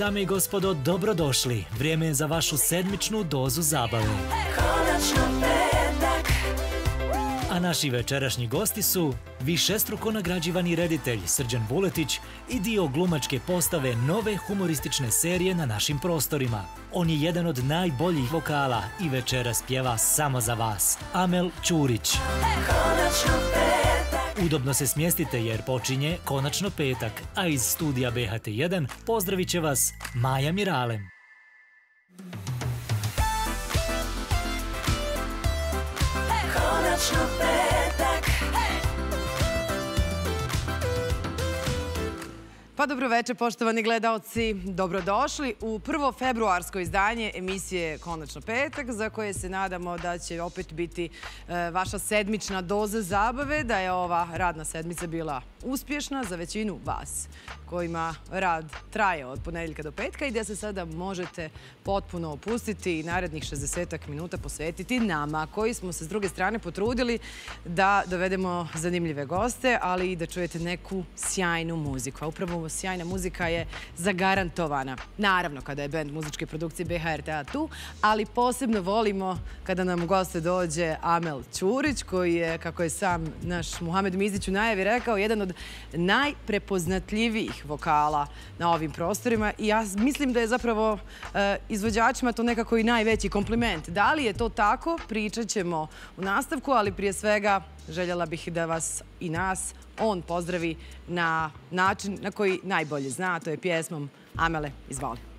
Dame i gospodo, dobrodošli. Vrijeme je za vašu sedmičnu dozu zabave. Konačno petak. A naši večerašnji gosti su višestruko nagrađivani reditelj Srđan Vuletić i dio glumačke postave nove humoristične serije na našim prostorima. On je jedan od najboljih vokala i večera spjeva samo za vas. Amel Ćurić. Konačno petak. Udobno se smjestite jer počinje konačno petak, a iz studija BHT1 pozdravit će vas Maja Miralem. Konačno petak Pa dobro večer, poštovani gledalci. Dobrodošli u prvo februarsko izdanje emisije Konačno petak, za koje se nadamo da će opet biti e, vaša sedmična doza zabave, da je ova radna sedmica bila uspješna za većinu vas kojima rad traje od ponedeljka do petka i da se sada možete potpuno opustiti i narednih 60 minuta posvetiti nama koji smo se s druge strane potrudili da dovedemo zanimljive goste, ali i da čujete neku sjajnu muziku. A upravo sjajna muzika je zagarantovana. Naravno, kada je band muzičke produkcije BHRTA tu, ali posebno volimo kada nam u goste dođe Amel Ćurić, koji je, kako je sam naš Muhamed Mizić u najavi rekao, jedan od najprepoznatljivijih vokala na ovim prostorima. I ja mislim da je zapravo e, izvođačima to nekako i najveći kompliment. Da li je to tako, pričat ćemo u nastavku, ali prije svega željela bih da vas i nas on pozdravi na način na koji najbolje zna, to je pjesmom Amele, izvoli.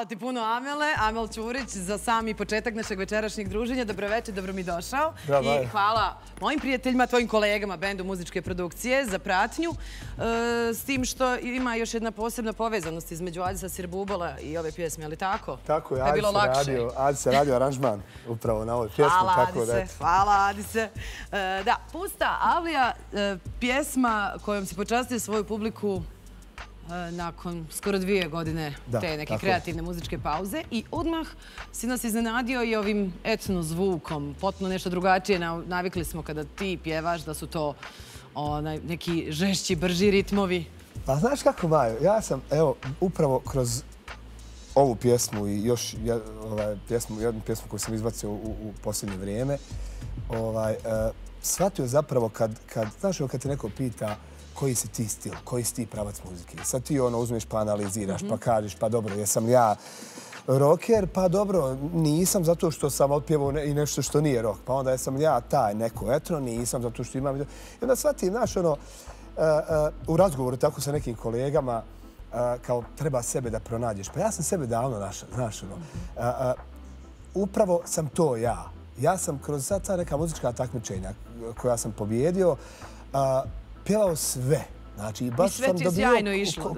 Hvala ti puno, Amele. Amel Ćurić za sami početak našeg večerašnjeg druženja. Dobro večer, dobro mi došao. I hvala mojim prijateljima, tvojim kolegama, bendu muzičke produkcije za pratnju. E, s tim što ima još jedna posebna povezanost između Adisa Sirbubola i ove pjesme, ali tako? Tako je, Adis se radio aranžman upravo na ovoj pjesmi. Hvala, Adise. Hvala, Adise. E, da, Pusta Avlija, e, pjesma kojom si počastio svoju publiku nakon skoro dvije godine te neke kreativne muzičke pauze i odmah si nas iznenadio i ovim etno zvukom, potno nešto drugačije. Navikli smo kada ti pjevaš da su to neki žešći, brži ritmovi. Pa znaš kako, Majo, ja sam, evo, upravo kroz ovu pjesmu i još ovaj, jednu pjesmu koju sam izbacio u posljednje vrijeme, ovaj, e, shvatio zapravo kad, znaš, kad te neko pita koji si ti stil, koji si ti pravac muzike. Sad ti ono uzmeš pa analiziraš, pa kažeš pa dobro, jesam li ja rocker, pa dobro, nisam zato što sam otpjevao i nešto što nije rock. Pa onda jesam ja taj neko etno, nisam zato što imam... I onda shvatim, znaš, ono, e, e, u razgovoru tako sa nekim kolegama, e, kao treba sebe da pronađeš. Pa ja sam sebe davno našao, znaš, ono. Upravo sam to ja. Ja sam kroz sad ta neka muzička takmičenja koja sam pobjedio, pjevao sve. Znači, baš sam dobio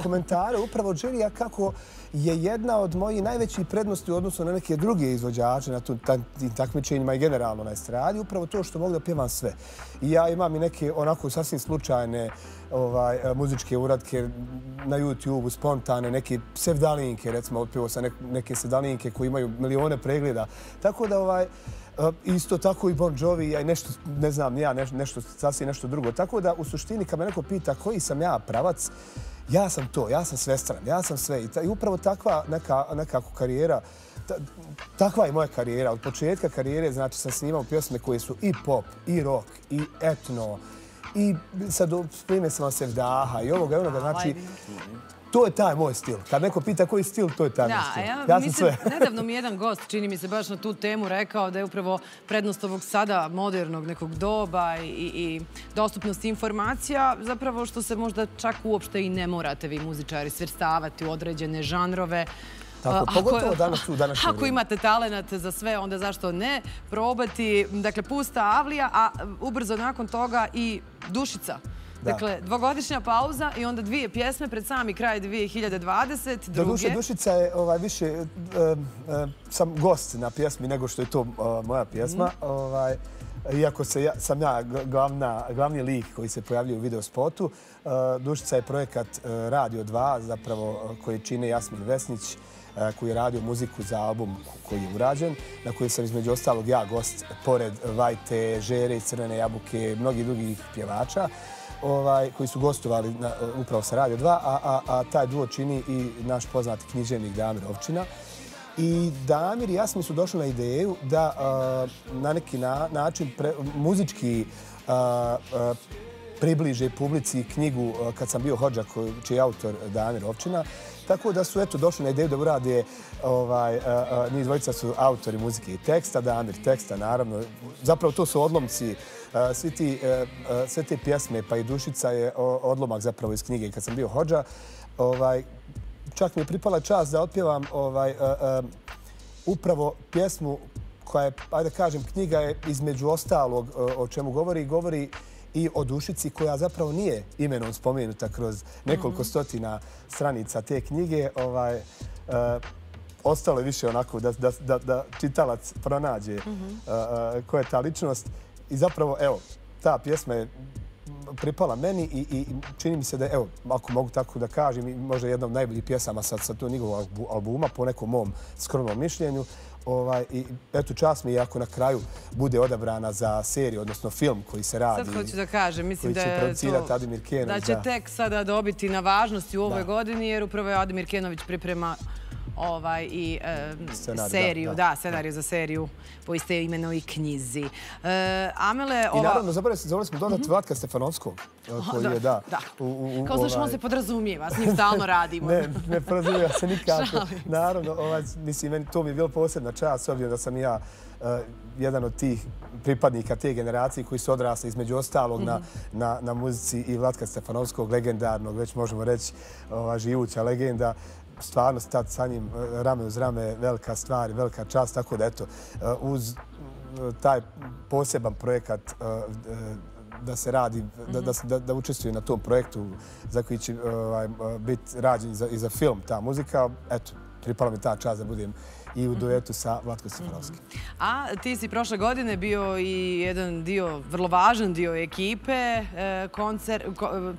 komentare upravo od Džerija kako je jedna od mojih najvećih prednosti u odnosu na neke druge izvođače na tim takmičenjima i generalno na estradi, upravo to što mogu da pjevam sve. I ja imam i neke onako sasvim slučajne ovaj, muzičke uradke na YouTube-u, spontane, neke sevdalinke, recimo, otpjevo sam neke sevdalinke koji imaju milione pregleda. Tako da, ovaj, Isto tako i Bon Jovi, ja nešto, ne znam, ja nešto, sasvim nešto drugo. Tako da, u suštini, kad me neko pita koji sam ja pravac, ja sam to, ja sam svestran, ja sam sve. I upravo takva neka, nekako karijera, takva je moja karijera. Od početka karijere, znači, sam snimao pjesme koje su i pop, i rock, i etno, i sad primjer se vdaha i ovoga i onoga, znači, To je taj moj stil. Kad neko pita koji stil, to je taj moj stil. Ja, ja mislim, sve. nedavno mi jedan gost, čini mi se baš na tu temu, rekao da je upravo prednost ovog sada modernog nekog doba i, i dostupnost informacija, zapravo što se možda čak uopšte i ne morate vi muzičari svrstavati u određene žanrove. Tako, pogotovo danas u današnje Ako imate talent za sve, onda zašto ne probati. Dakle, pusta Avlija, a ubrzo nakon toga i Dušica. Dakle, dvogodišnja pauza i onda dvije pjesme pred sami kraj 2020. Druge. Dušica je ovaj, više, e, e, sam gost na pjesmi nego što je to e, moja pjesma. Mhm. Ovaj, iako sam ja glavni lik koji se pojavljuje u videospotu, Dušica je projekat Radio 2, zapravo koji čine Jasmin Vesnić, koji je radio muziku za album koji je urađen, na koji sam između ostalog ja gost, pored Vajte, Žere, Crvene jabuke, mnogi drugih pjevača. Ovaj, koji su gostovali na, upravo sa Radio 2, a a, a taj duo čini i naš poznati književnik Damir Ovčina. I Damir i Jasmin su došli na ideju da na neki način muzički približe publici knjigu kad sam bio hođak, čiji je autor Damir Ovčina. Tako da su eto došli na ideju da urade, ovaj, njih dvojica su autori muzike i teksta, Damir teksta naravno. Zapravo to su odlomci svi ti, e, e, sve te pjesme, pa i Dušica je odlomak zapravo iz knjige kad sam bio hođa. Ovaj, čak mi je pripala čas da otpjevam ovaj, e, upravo pjesmu koja je, ajde kažem, knjiga je između ostalog o čemu govori. Govori i o Dušici koja zapravo nije imenom spomenuta kroz nekoliko mhm. stotina stranica te knjige. Ovaj, ostalo je više onako da, da, da, da čitalac pronađe mhm. koja je ta ličnost. I zapravo, evo, ta pjesma je pripala meni i čini mi se da, evo, ako mogu tako da kažem, možda jedna od najboljih pjesama sa tog njegovog albuma, po nekom mom skromnom mišljenju. Ovaj, I eto, čas mi je ako na kraju bude odabrana za seriju, odnosno film koji se radi. Sad hoću da kažem, mislim da je to... Ademir Kenović. Da će tek sada dobiti na važnosti u ovoj godini, jer upravo je Ademir Kenović priprema ovaj, i seriju, da, scenariju za seriju po iste imenoj knjizi. E, Amele, ova... I naravno, zaboravili smo dodati mhm. Vatka Stefanovskog, koji je, da. Kao znaš, on ovaj- se podrazumijeva, s njim stalno radimo. Ne, ne podrazumijeva se nikako. Naravno, ovaj, mislim, to mi je bilo posebna čast, s obzirom da sam ja e, jedan od tih pripadnika te generacije koji su odrasli između ostalog na, mhm. na, na muzici i Vlatka Stefanovskog, legendarnog, već možemo reći, ova živuća legenda stvarno stati sa njim e, rame uz rame, velika stvar i velika čast. Tako da, eto, e, uz e, taj poseban projekat da se radi, da, da, da, da učestvuje na tom projektu za koji će ovaj, biti rađen i za, i za film ta muzika. Eto, pripala mi ta čast da budem i u duetu sa Vlatko Sifarovskim. A ti si prošle godine bio i jedan dio, vrlo važan dio ekipe e, koncer,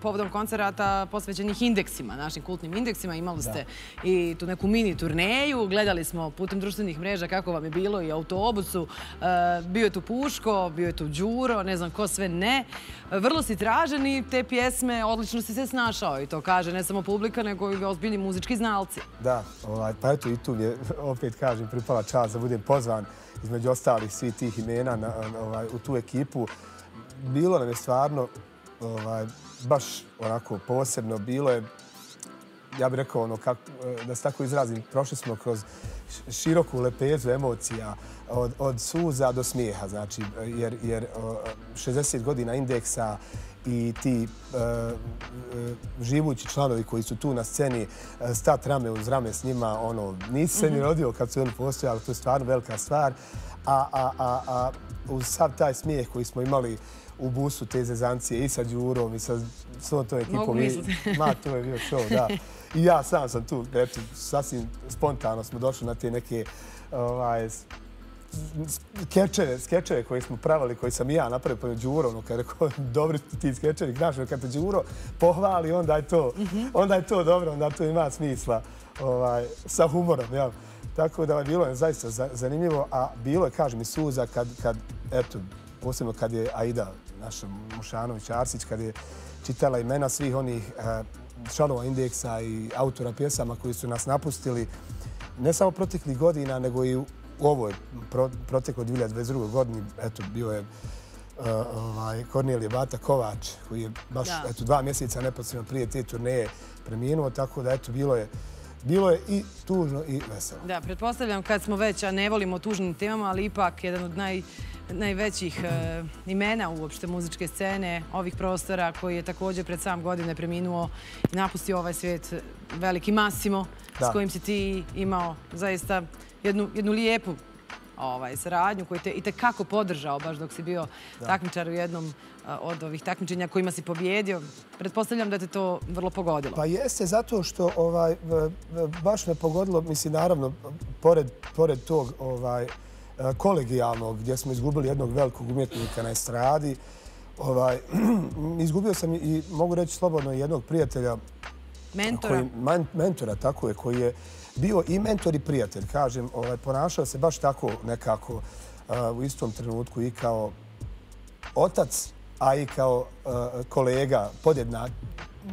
povodom koncerata posvećenih indeksima, našim kultnim indeksima. Imali ste i tu neku mini turneju. Gledali smo putem društvenih mreža kako vam je bilo i autobusu. E, bio je tu Puško, bio je tu Đuro, ne znam ko sve ne. Vrlo si tražen i te pjesme odlično si se snašao i to kaže ne samo publika, nego i ozbiljni muzički znalci. Da, ovaj, pa eto i tu je opet kažem, pripala čast da budem pozvan između ostalih svih tih imena na, ovaj, u tu ekipu. Bilo nam je stvarno ovaj, baš onako posebno. Bilo je, ja bih rekao, ono, kak, da se tako izrazim, prošli smo kroz široku lepezu emocija od, od suza do smijeha. Znači, jer, jer 60 godina indeksa i ti uh, živući članovi koji su tu na sceni uh, stat rame uz rame s njima, ono, nisi se ni mhm. rodio kad su oni postojali, to je stvarno velika stvar. A, a, a, a uz sav taj smijeh koji smo imali u busu te zezancije i sa Đurom i sa svom tom ekipom. Mogu misliti. Ma, to je bio show, da. I ja sam sam tu, eto, sasvim spontano smo došli na te neke ovaj, skečeve, skečeve koje smo pravili, koji sam i ja napravio po Đuro, ono, kad je rekao, dobri ti skečevi, znaš, kad te Đuro pohvali, onda je to, onda je to dobro, onda to ima smisla ovaj, sa humorom, jel? Tako da je bilo je zaista zanimljivo, a bilo je, kažem, i suza kad, kad eto, posebno kad je Aida, naša Mušanović Arsić, kad je čitala imena svih onih eh, članova indeksa i autora pjesama koji su nas napustili, ne samo proteklih godina, nego i u ovoj proteklo 2022. godini, eto, bio je uh, ovaj, Kornelije Bata Kovač, koji je baš eto, dva mjeseca neposredno prije te turneje preminuo, tako da eto, bilo je Bilo je i tužno i veselo. Da, pretpostavljam kad smo već, a ne volimo tužnim temama, ali ipak jedan od naj, najvećih uh, imena uopšte muzičke scene ovih prostora koji je također pred sam godine preminuo i napustio ovaj svijet veliki Massimo s kojim si ti imao zaista jednu, jednu lijepu ovaj, saradnju koju te i tekako podržao baš dok si bio takmičar u jednom od ovih takmičenja kojima si pobjedio. Pretpostavljam da te to vrlo pogodilo. Pa jeste zato što ovaj, baš me pogodilo, mislim, naravno, pored, pored tog ovaj, kolegijalnog gdje smo izgubili jednog velikog umjetnika na estradi, ovaj, izgubio sam i, mogu reći slobodno, jednog prijatelja. Mentora. Koji, mentora, tako je, koji je bio i mentor i prijatelj. Kažem, ovaj, ponašao se baš tako nekako u istom trenutku i kao otac, a i kao kolega podjednak,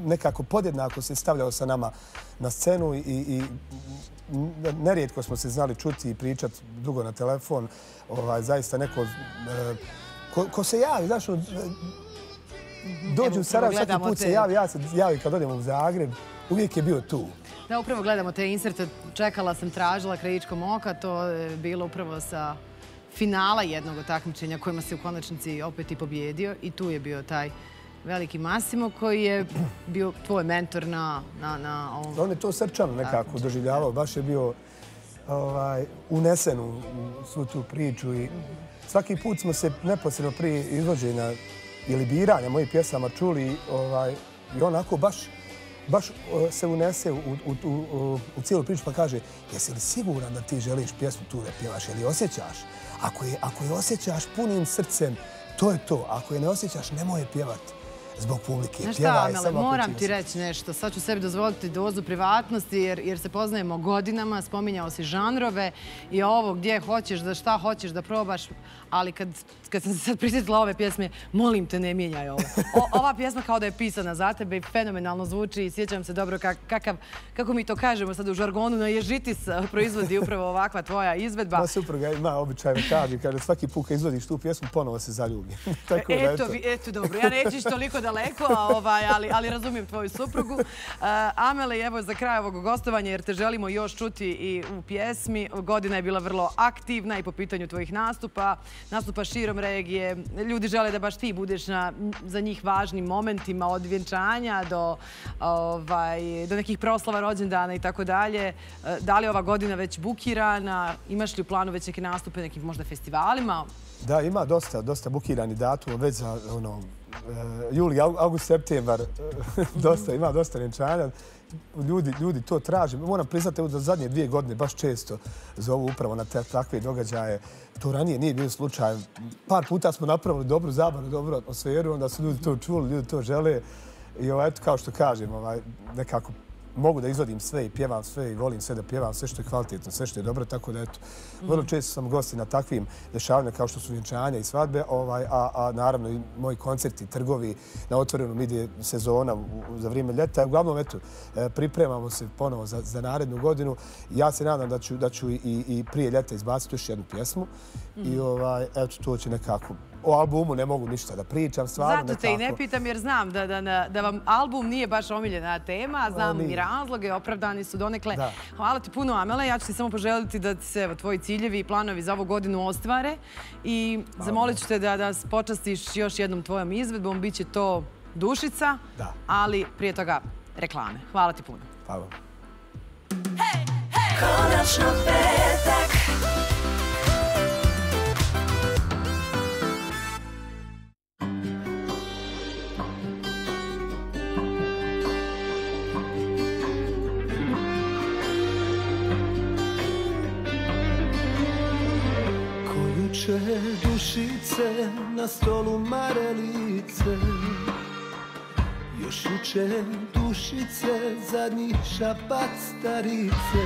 nekako podjednako se stavljao sa nama na scenu i, i nerijetko smo se znali čuti i pričati dugo na telefon. Ovaj, zaista neko... ko, ko se javi, znaš, ono, dođu u Sarajevo, svaki put se javi, ja se javi kad odemo u Zagreb, uvijek je bio tu. Da, upravo gledamo te inserte. Čekala sam, tražila krajičkom oka. To je bilo upravo sa finala jednog od takmičenja kojima se u konačnici opet i pobjedio. I tu je bio taj veliki Massimo koji je bio tvoj mentor na, na, na ovom... On je to srčano nekako doživljavao. Baš je bio ovaj, unesen u svu tu priču. I svaki put smo se neposredno prije izvođenja ili biranja mojih pjesama čuli ovaj, i onako baš baš e, se unese u, u, u, u cijelu priču pa kaže jesi li siguran da ti želiš pjesmu tu da pjevaš ili osjećaš? Ako je, ako je osjećaš punim srcem, to je to. Ako je ne osjećaš, nemoj je pjevati zbog publike. Znaš šta, Amele, moram ti reći nešto. Sad ću sebi dozvoliti dozu privatnosti jer, jer se poznajemo godinama, spominjao si žanrove i ovo gdje hoćeš, da šta hoćeš da probaš, ali kad, kad sam se sad prisjetila ove pjesme, molim te ne mijenjaj ovo. ova pjesma kao da je pisana za tebe i fenomenalno zvuči i sjećam se dobro kakav, kako mi to kažemo sad u žargonu, na ježitis proizvodi upravo ovakva tvoja izvedba. Ma supruga ima običaj me kaži, kada svaki put izvodiš tu pjesmu, ponovo se zaljubi. Tako eto, eto. eto, dobro, ja nećeš toliko da daleko, ovaj, ali, ali razumijem tvoju suprugu. E, uh, Amele, evo za kraj ovog gostovanja, jer te želimo još čuti i u pjesmi. Godina je bila vrlo aktivna i po pitanju tvojih nastupa. Nastupa širom regije. Ljudi žele da baš ti budeš na, za njih važnim momentima od vjenčanja do, ovaj, do nekih proslava rođendana i tako dalje. E, da li ova godina već bukirana? Imaš li u planu već neke nastupe nekim možda festivalima? Da, ima dosta, dosta bukirani datum, već za ono, Eh, juli, august, septembar, eh, dosta, ima dosta vjenčanja. Ljudi, ljudi to traže. Moram priznati da zadnje dvije godine baš često zovu upravo na te, takve događaje. To ranije nije bio slučaj. Par puta smo napravili dobru zabavu, dobru atmosferu, onda su ljudi to čuli, ljudi to žele. I ovaj, eto, kao što kažem, ovaj, nekako mogu da izvodim sve i pjevam sve i volim sve da pjevam sve što je kvalitetno, sve što je dobro, tako da eto, vrlo često sam gosti na takvim dešavanja kao što su vjenčanja i svadbe, ovaj, a, a naravno i moji koncerti, trgovi na otvorenom ide sezona u, za vrijeme ljeta. Uglavnom, eto, e, pripremamo se ponovo za, za narednu godinu. Ja se nadam da ću, da ću i, i prije ljeta izbaciti još jednu pjesmu i ovaj, eto, to će nekako o albumu ne mogu ništa da pričam, stvarno nekako. Zato te i ne pitam jer znam da, da, da vam album nije baš omiljena tema, znam i razloge, opravdani su donekle. Hvala ti puno, Amela. Ja ću ti samo poželiti da se evo, tvoji ciljevi i planovi za ovu godinu ostvare i zamolit ću te da, da počastiš još jednom tvojom izvedbom. Biće to dušica, da. ali prije toga reklame. Hvala ti puno. Hvala. Hey, hey. Konačno petak. Juče dušice na stolu marelice. Još uče dušice zadnji šapat starice.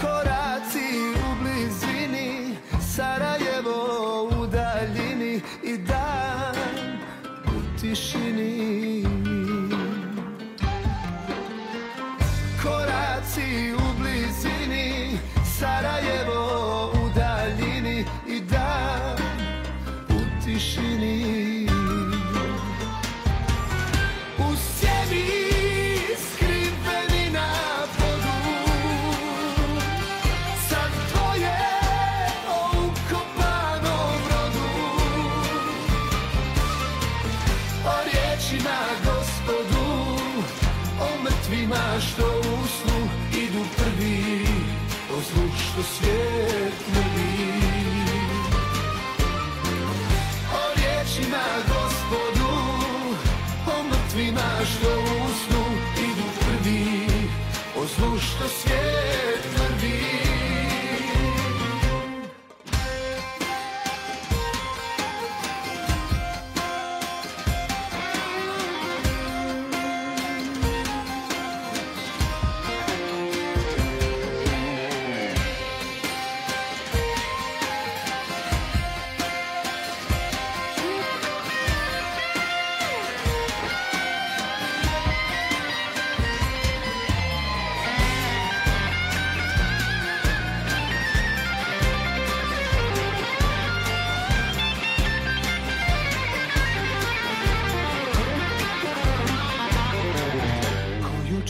Koraci u blizini Sarajevo u daljini. I dan u tišini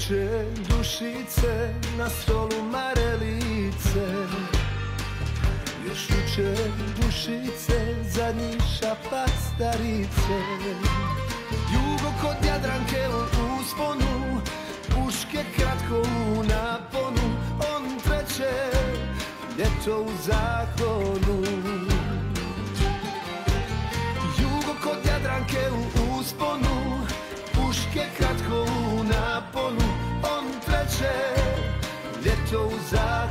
dušice na stolu marelice. Još uče dušice zadnji šapat starice. Jugo kod Jadranke u usponu Puške kratko u naponu. On treće ljeto u zakonu Jugo kod Jadranke u usponu Puške kratko u naponu ljeto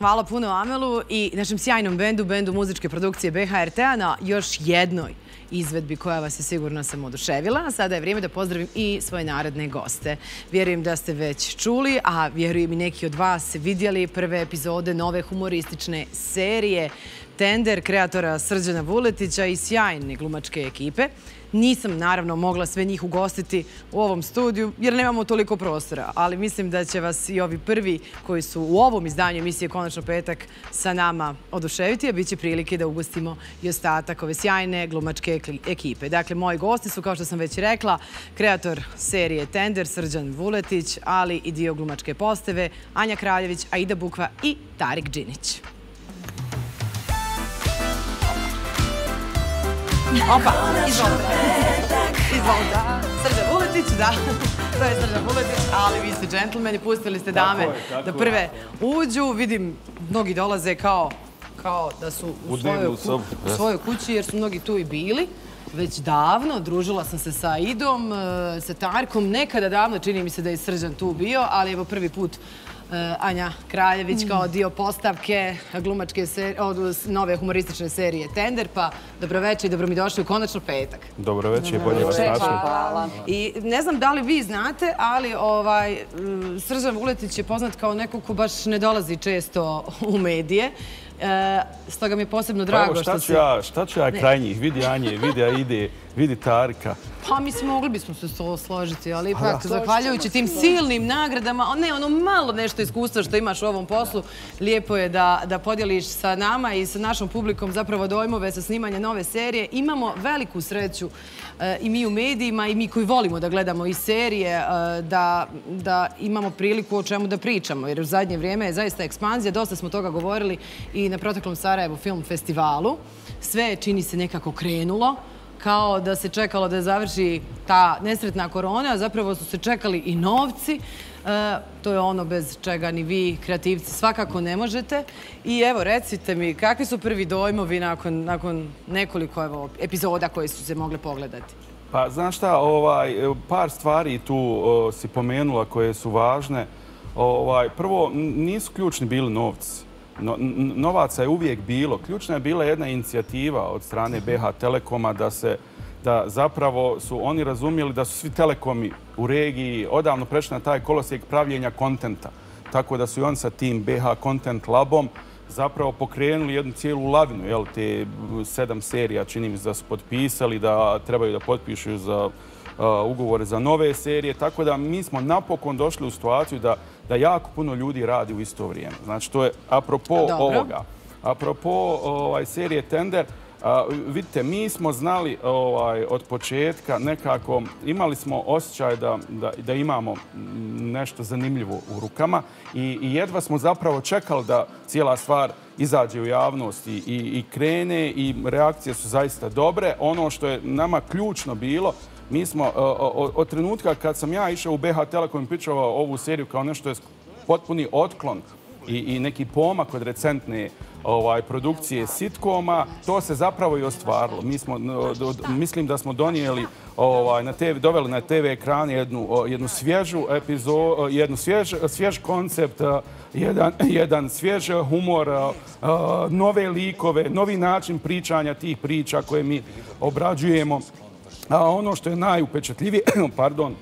Hvala puno Amelu i našem sjajnom bendu, bendu muzičke produkcije BHRT-a na još jednoj izvedbi koja vas je sigurno sam oduševila. Sada je vrijeme da pozdravim i svoje naredne goste. Vjerujem da ste već čuli, a vjerujem i neki od vas vidjeli prve epizode nove humoristične serije Tender kreatora Srđana Vuletića i sjajne glumačke ekipe. Nisam naravno mogla sve njih ugostiti u ovom studiju jer nemamo toliko prostora, ali mislim da će vas i ovi prvi koji su u ovom izdanju emisije Konačno petak sa nama oduševiti, a bit će prilike da ugostimo i ostatak ove sjajne glumačke ekipe. Dakle, moji gosti su, kao što sam već rekla, kreator serije Tender, Srđan Vuletić, ali i dio glumačke posteve, Anja Kraljević, Aida Bukva i Tarik Đinić. Opa, izvolite. Izvolite. Srđan Vuletić, da. To je Srđan Vuletić, ali vi ste džentlmeni, pustili ste dame da prve uđu. Vidim, mnogi dolaze kao kao da su u svojoj kući, jer su mnogi tu i bili. Već davno, družila sam se sa Idom, e, sa Tarkom, nekada davno, čini mi se da je Srđan tu bio, ali evo prvi put Anja Kraljević kao dio postavke glumačke nove humoristične serije Tender. Pa dobroveče i dobro mi došli u konačno petak. Dobroveče i bolje vas našli. I ne znam da li vi znate, ali ovaj, Sržan Vuletić je poznat kao neko ko baš ne dolazi često u medije. E, stoga mi je posebno pa drago što se... Šta ću ja kraj njih? Vidi Anje, vidi Aide, vidi Tarka. Pa mislim, mogli bismo se to složiti, ali ipak, zahvaljujući tim silnim nagradama, ne, ono malo nešto iskustva što imaš u ovom poslu, lijepo je da podijeliš sa nama i sa našom publikom zapravo dojmove sa snimanja nove serije. Imamo veliku sreću e, i mi u medijima i mi koji volimo da gledamo i serije, e, da imamo priliku o čemu da pričamo, jer u zadnje vrijeme je zaista ekspanzija, dosta smo toga govorili i na proteklom Sarajevo film festivalu. Sve čini se, nekako krenulo kao da se čekalo da završi ta nesretna korona, a zapravo su se čekali i novci. E, to je ono bez čega ni vi, kreativci, svakako ne možete. I evo, recite mi, kakvi su prvi dojmovi nakon nekoliko epizoda koje su se mogle pogledati? Pa, znaš šta, ovaj, par stvari tu si pomenula koje su važne. Ovaj, prvo, nisu ključni bili novci novaca je uvijek bilo. Ključna je bila jedna inicijativa od strane BH Telekoma da se da zapravo su oni razumijeli da su svi telekomi u regiji odavno prešli na taj kolosijek pravljenja kontenta. Tako da su i oni sa tim BH Content Labom zapravo pokrenuli jednu cijelu lavinu, te sedam serija čini mi se da su potpisali, da trebaju da potpišu za ugovore za nove serije. Tako da mi smo napokon došli u situaciju da da jako puno ljudi radi u isto vrijeme. Znači, to je apropo ovoga. Apropo ovaj, serije Tender, vidite, mi smo znali ovaj, od početka nekako, imali smo osjećaj da imamo nešto zanimljivo u rukama i jedva smo zapravo čekali da cijela stvar izađe u javnost i krene i reakcije su zaista dobre. Ono što je nama ključno bilo, mi smo e, od trenutka kad sam ja išao u BH Telekom i pričao ovu seriju kao nešto je potpuni otklon i neki pomak od recentne ovaj, produkcije sitkoma, to se zapravo i ostvarilo. Mislim da smo donijeli, ovaj, doveli na TV ekran jednu svježu epizodu, jednu svjež koncept, e, jedan svjež humor, e, nove likove, novi način pričanja tih priča koje mi obrađujemo. A ono što je najupečatljivije, pardon,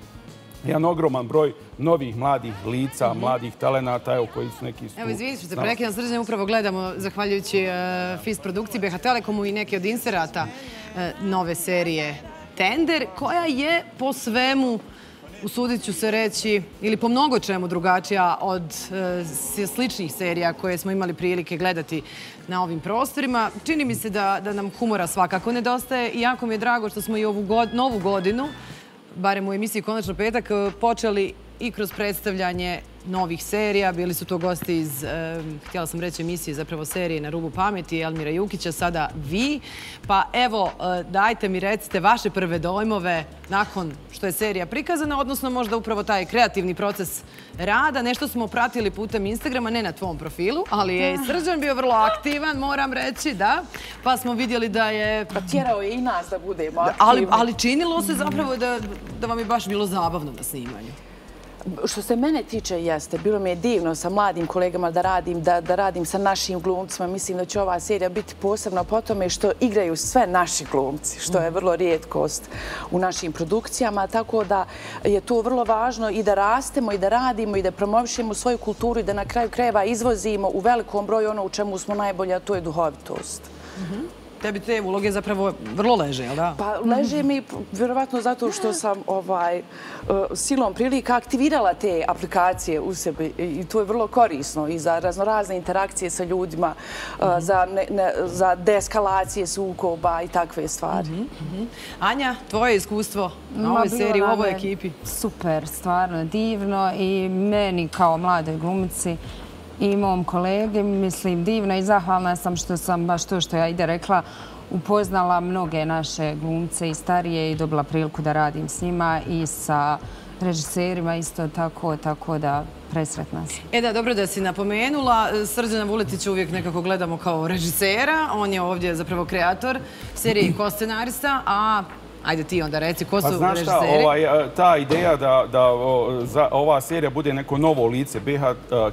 jedan ogroman broj novih mladih lica, mhm. mladih talenata, evo koji su neki... Evo, izvinite što se prekidam srđenje, upravo gledamo, zahvaljujući e, FIS produkciji BH Telekomu i neke od inserata e, nove serije Tender, koja je po svemu usudit ću se reći, ili po mnogo čemu drugačija od e, sličnih serija koje smo imali prilike gledati na ovim prostorima. Čini mi se da nam humora svakako nedostaje i jako mi je drago što smo i ovu novu godinu, barem u emisiji Konačno petak, e, počeli i kroz predstavljanje novih serija. Bili su to gosti iz, htjela sam reći, emisije, zapravo serije na rubu pameti, Elmira Jukića, sada vi. Pa evo, e, dajte mi recite vaše prve dojmove nakon što je serija prikazana, odnosno možda upravo taj kreativni proces rada. Nešto smo pratili putem Instagrama, ne na tvom profilu, ali je Srđan bio vrlo aktivan, moram reći, da. Pa smo vidjeli da je... Pa tjerao je i nas da budemo aktivni. Ali činilo se zapravo da vam je baš bilo zabavno na snimanju. Što se mene tiče, jeste. Bilo mi je divno sa mladim kolegama da radim, da, da radim sa našim glumcima. Mislim da će ova serija biti posebna po tome što igraju sve naši glumci, što je vrlo rijetkost u našim produkcijama. Tako da je to vrlo važno i da rastemo i da radimo i da promovišemo svoju kulturu i da na kraju krajeva izvozimo u velikom broju ono u čemu smo najbolji, a to je duhovitost. Mm tebi te uloge zapravo vrlo leže, jel da? Pa leže mi vjerovatno zato što sam ovaj, e, silom prilika aktivirala te aplikacije u sebi i to je vrlo korisno i za raznorazne interakcije sa ljudima, e, za, ne, za deeskalacije sukoba i takve stvari. Mhm, mhm. Anja, tvoje iskustvo na ovoj seriji, u ovoj ekipi? Super, stvarno divno i meni kao mlade glumici i mom kolegi. Mislim, divno i zahvalna sam što sam, baš to što ja ide rekla, upoznala mnoge naše glumce i starije i dobila priliku da radim s njima i sa režiserima isto tako, tako da presretna sam. E da, dobro da si napomenula. Srđana Vuletića uvijek nekako gledamo kao režisera. On je ovdje zapravo kreator serije i kostenarista, a Ajde ti onda reci, ko pa su režiseri? Pa znaš šta, ovaj, ta ideja da ova serija bude neko novo lice BH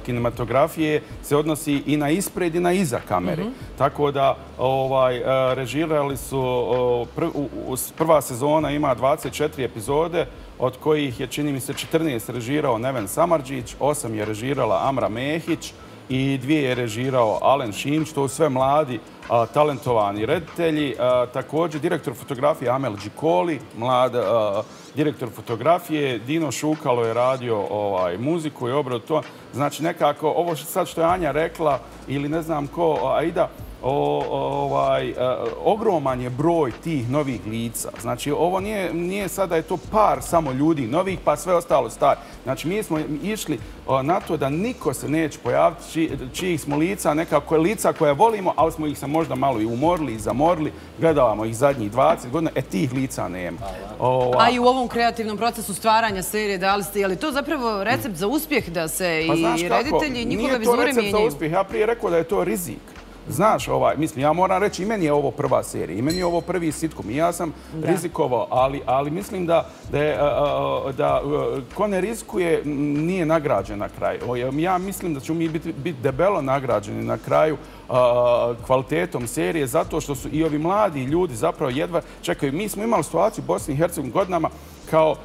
kinematografije se odnosi i na ispred i na iza kamere. Mhm. Tako da ovaj, režirali su, prva sezona ima 24 epizode, od kojih je, čini mi se, 14 režirao Neven Samarđić, 8 je režirala Amra Mehić i dvije je režirao Alen Šimić, to sve mladi talentovani reditelji. Također, direktor fotografije Amel Đikoli, mlad direktor fotografije. Dino Šukalo je radio ovaj, muziku i obrad to. Znači, nekako, ovo sad što je Anja rekla, ili ne znam ko, Aida, ovaj, ogroman je broj tih novih lica. Znači, ovo nije, nije sada je to par samo ljudi novih, pa sve ostalo stari. Znači, mi smo išli na to da niko se neće pojaviti, čijih smo lica, nekako je lica koje volimo, ali smo ih se možda malo i umorili i zamorili, gledavamo ih zadnjih 20 godina, e tih lica nema. A i u ovom kreativnom procesu stvaranja serije, da li ste, je li to zapravo recept za uspjeh da se pa i reditelji i njihove vizure mijenjaju? Nije to recept za uspjeh, ja prije rekao da je to rizik. Znaš, ovaj, mislim, ja moram reći, i meni je ovo prva serija, i meni je ovo prvi sitkom, i ja sam rizikovao, ali, ali mislim da, da, je, da ko ne rizikuje, nije nagrađen na kraju. Ja mislim da ćemo mi biti, biti debelo nagrađeni na kraju kvalitetom serije, zato što su i ovi mladi ljudi zapravo jedva čekaju. Mi smo imali situaciju u Bosni i Hercegovini godinama kao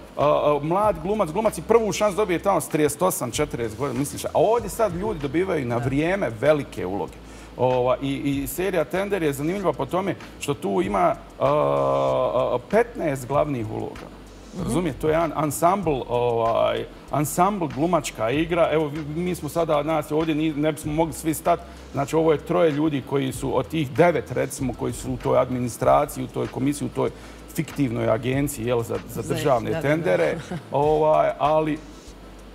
mlad glumac, glumac i prvu šans dobije tamo s 38-40 godina, misliš. A ovdje sad ljudi dobivaju na vrijeme velike uloge. I serija Tender je zanimljiva po tome što tu ima 15 glavnih uloga. Razumije, to je jedan ansambl glumačka igra. Evo, mi smo sada, nas ovdje ne bismo mogli svi stati. Znači, ovo je troje ljudi koji su od tih devet, recimo, koji su u toj administraciji, u toj komisiji, u toj fiktivnoj agenciji za državne tendere. Ali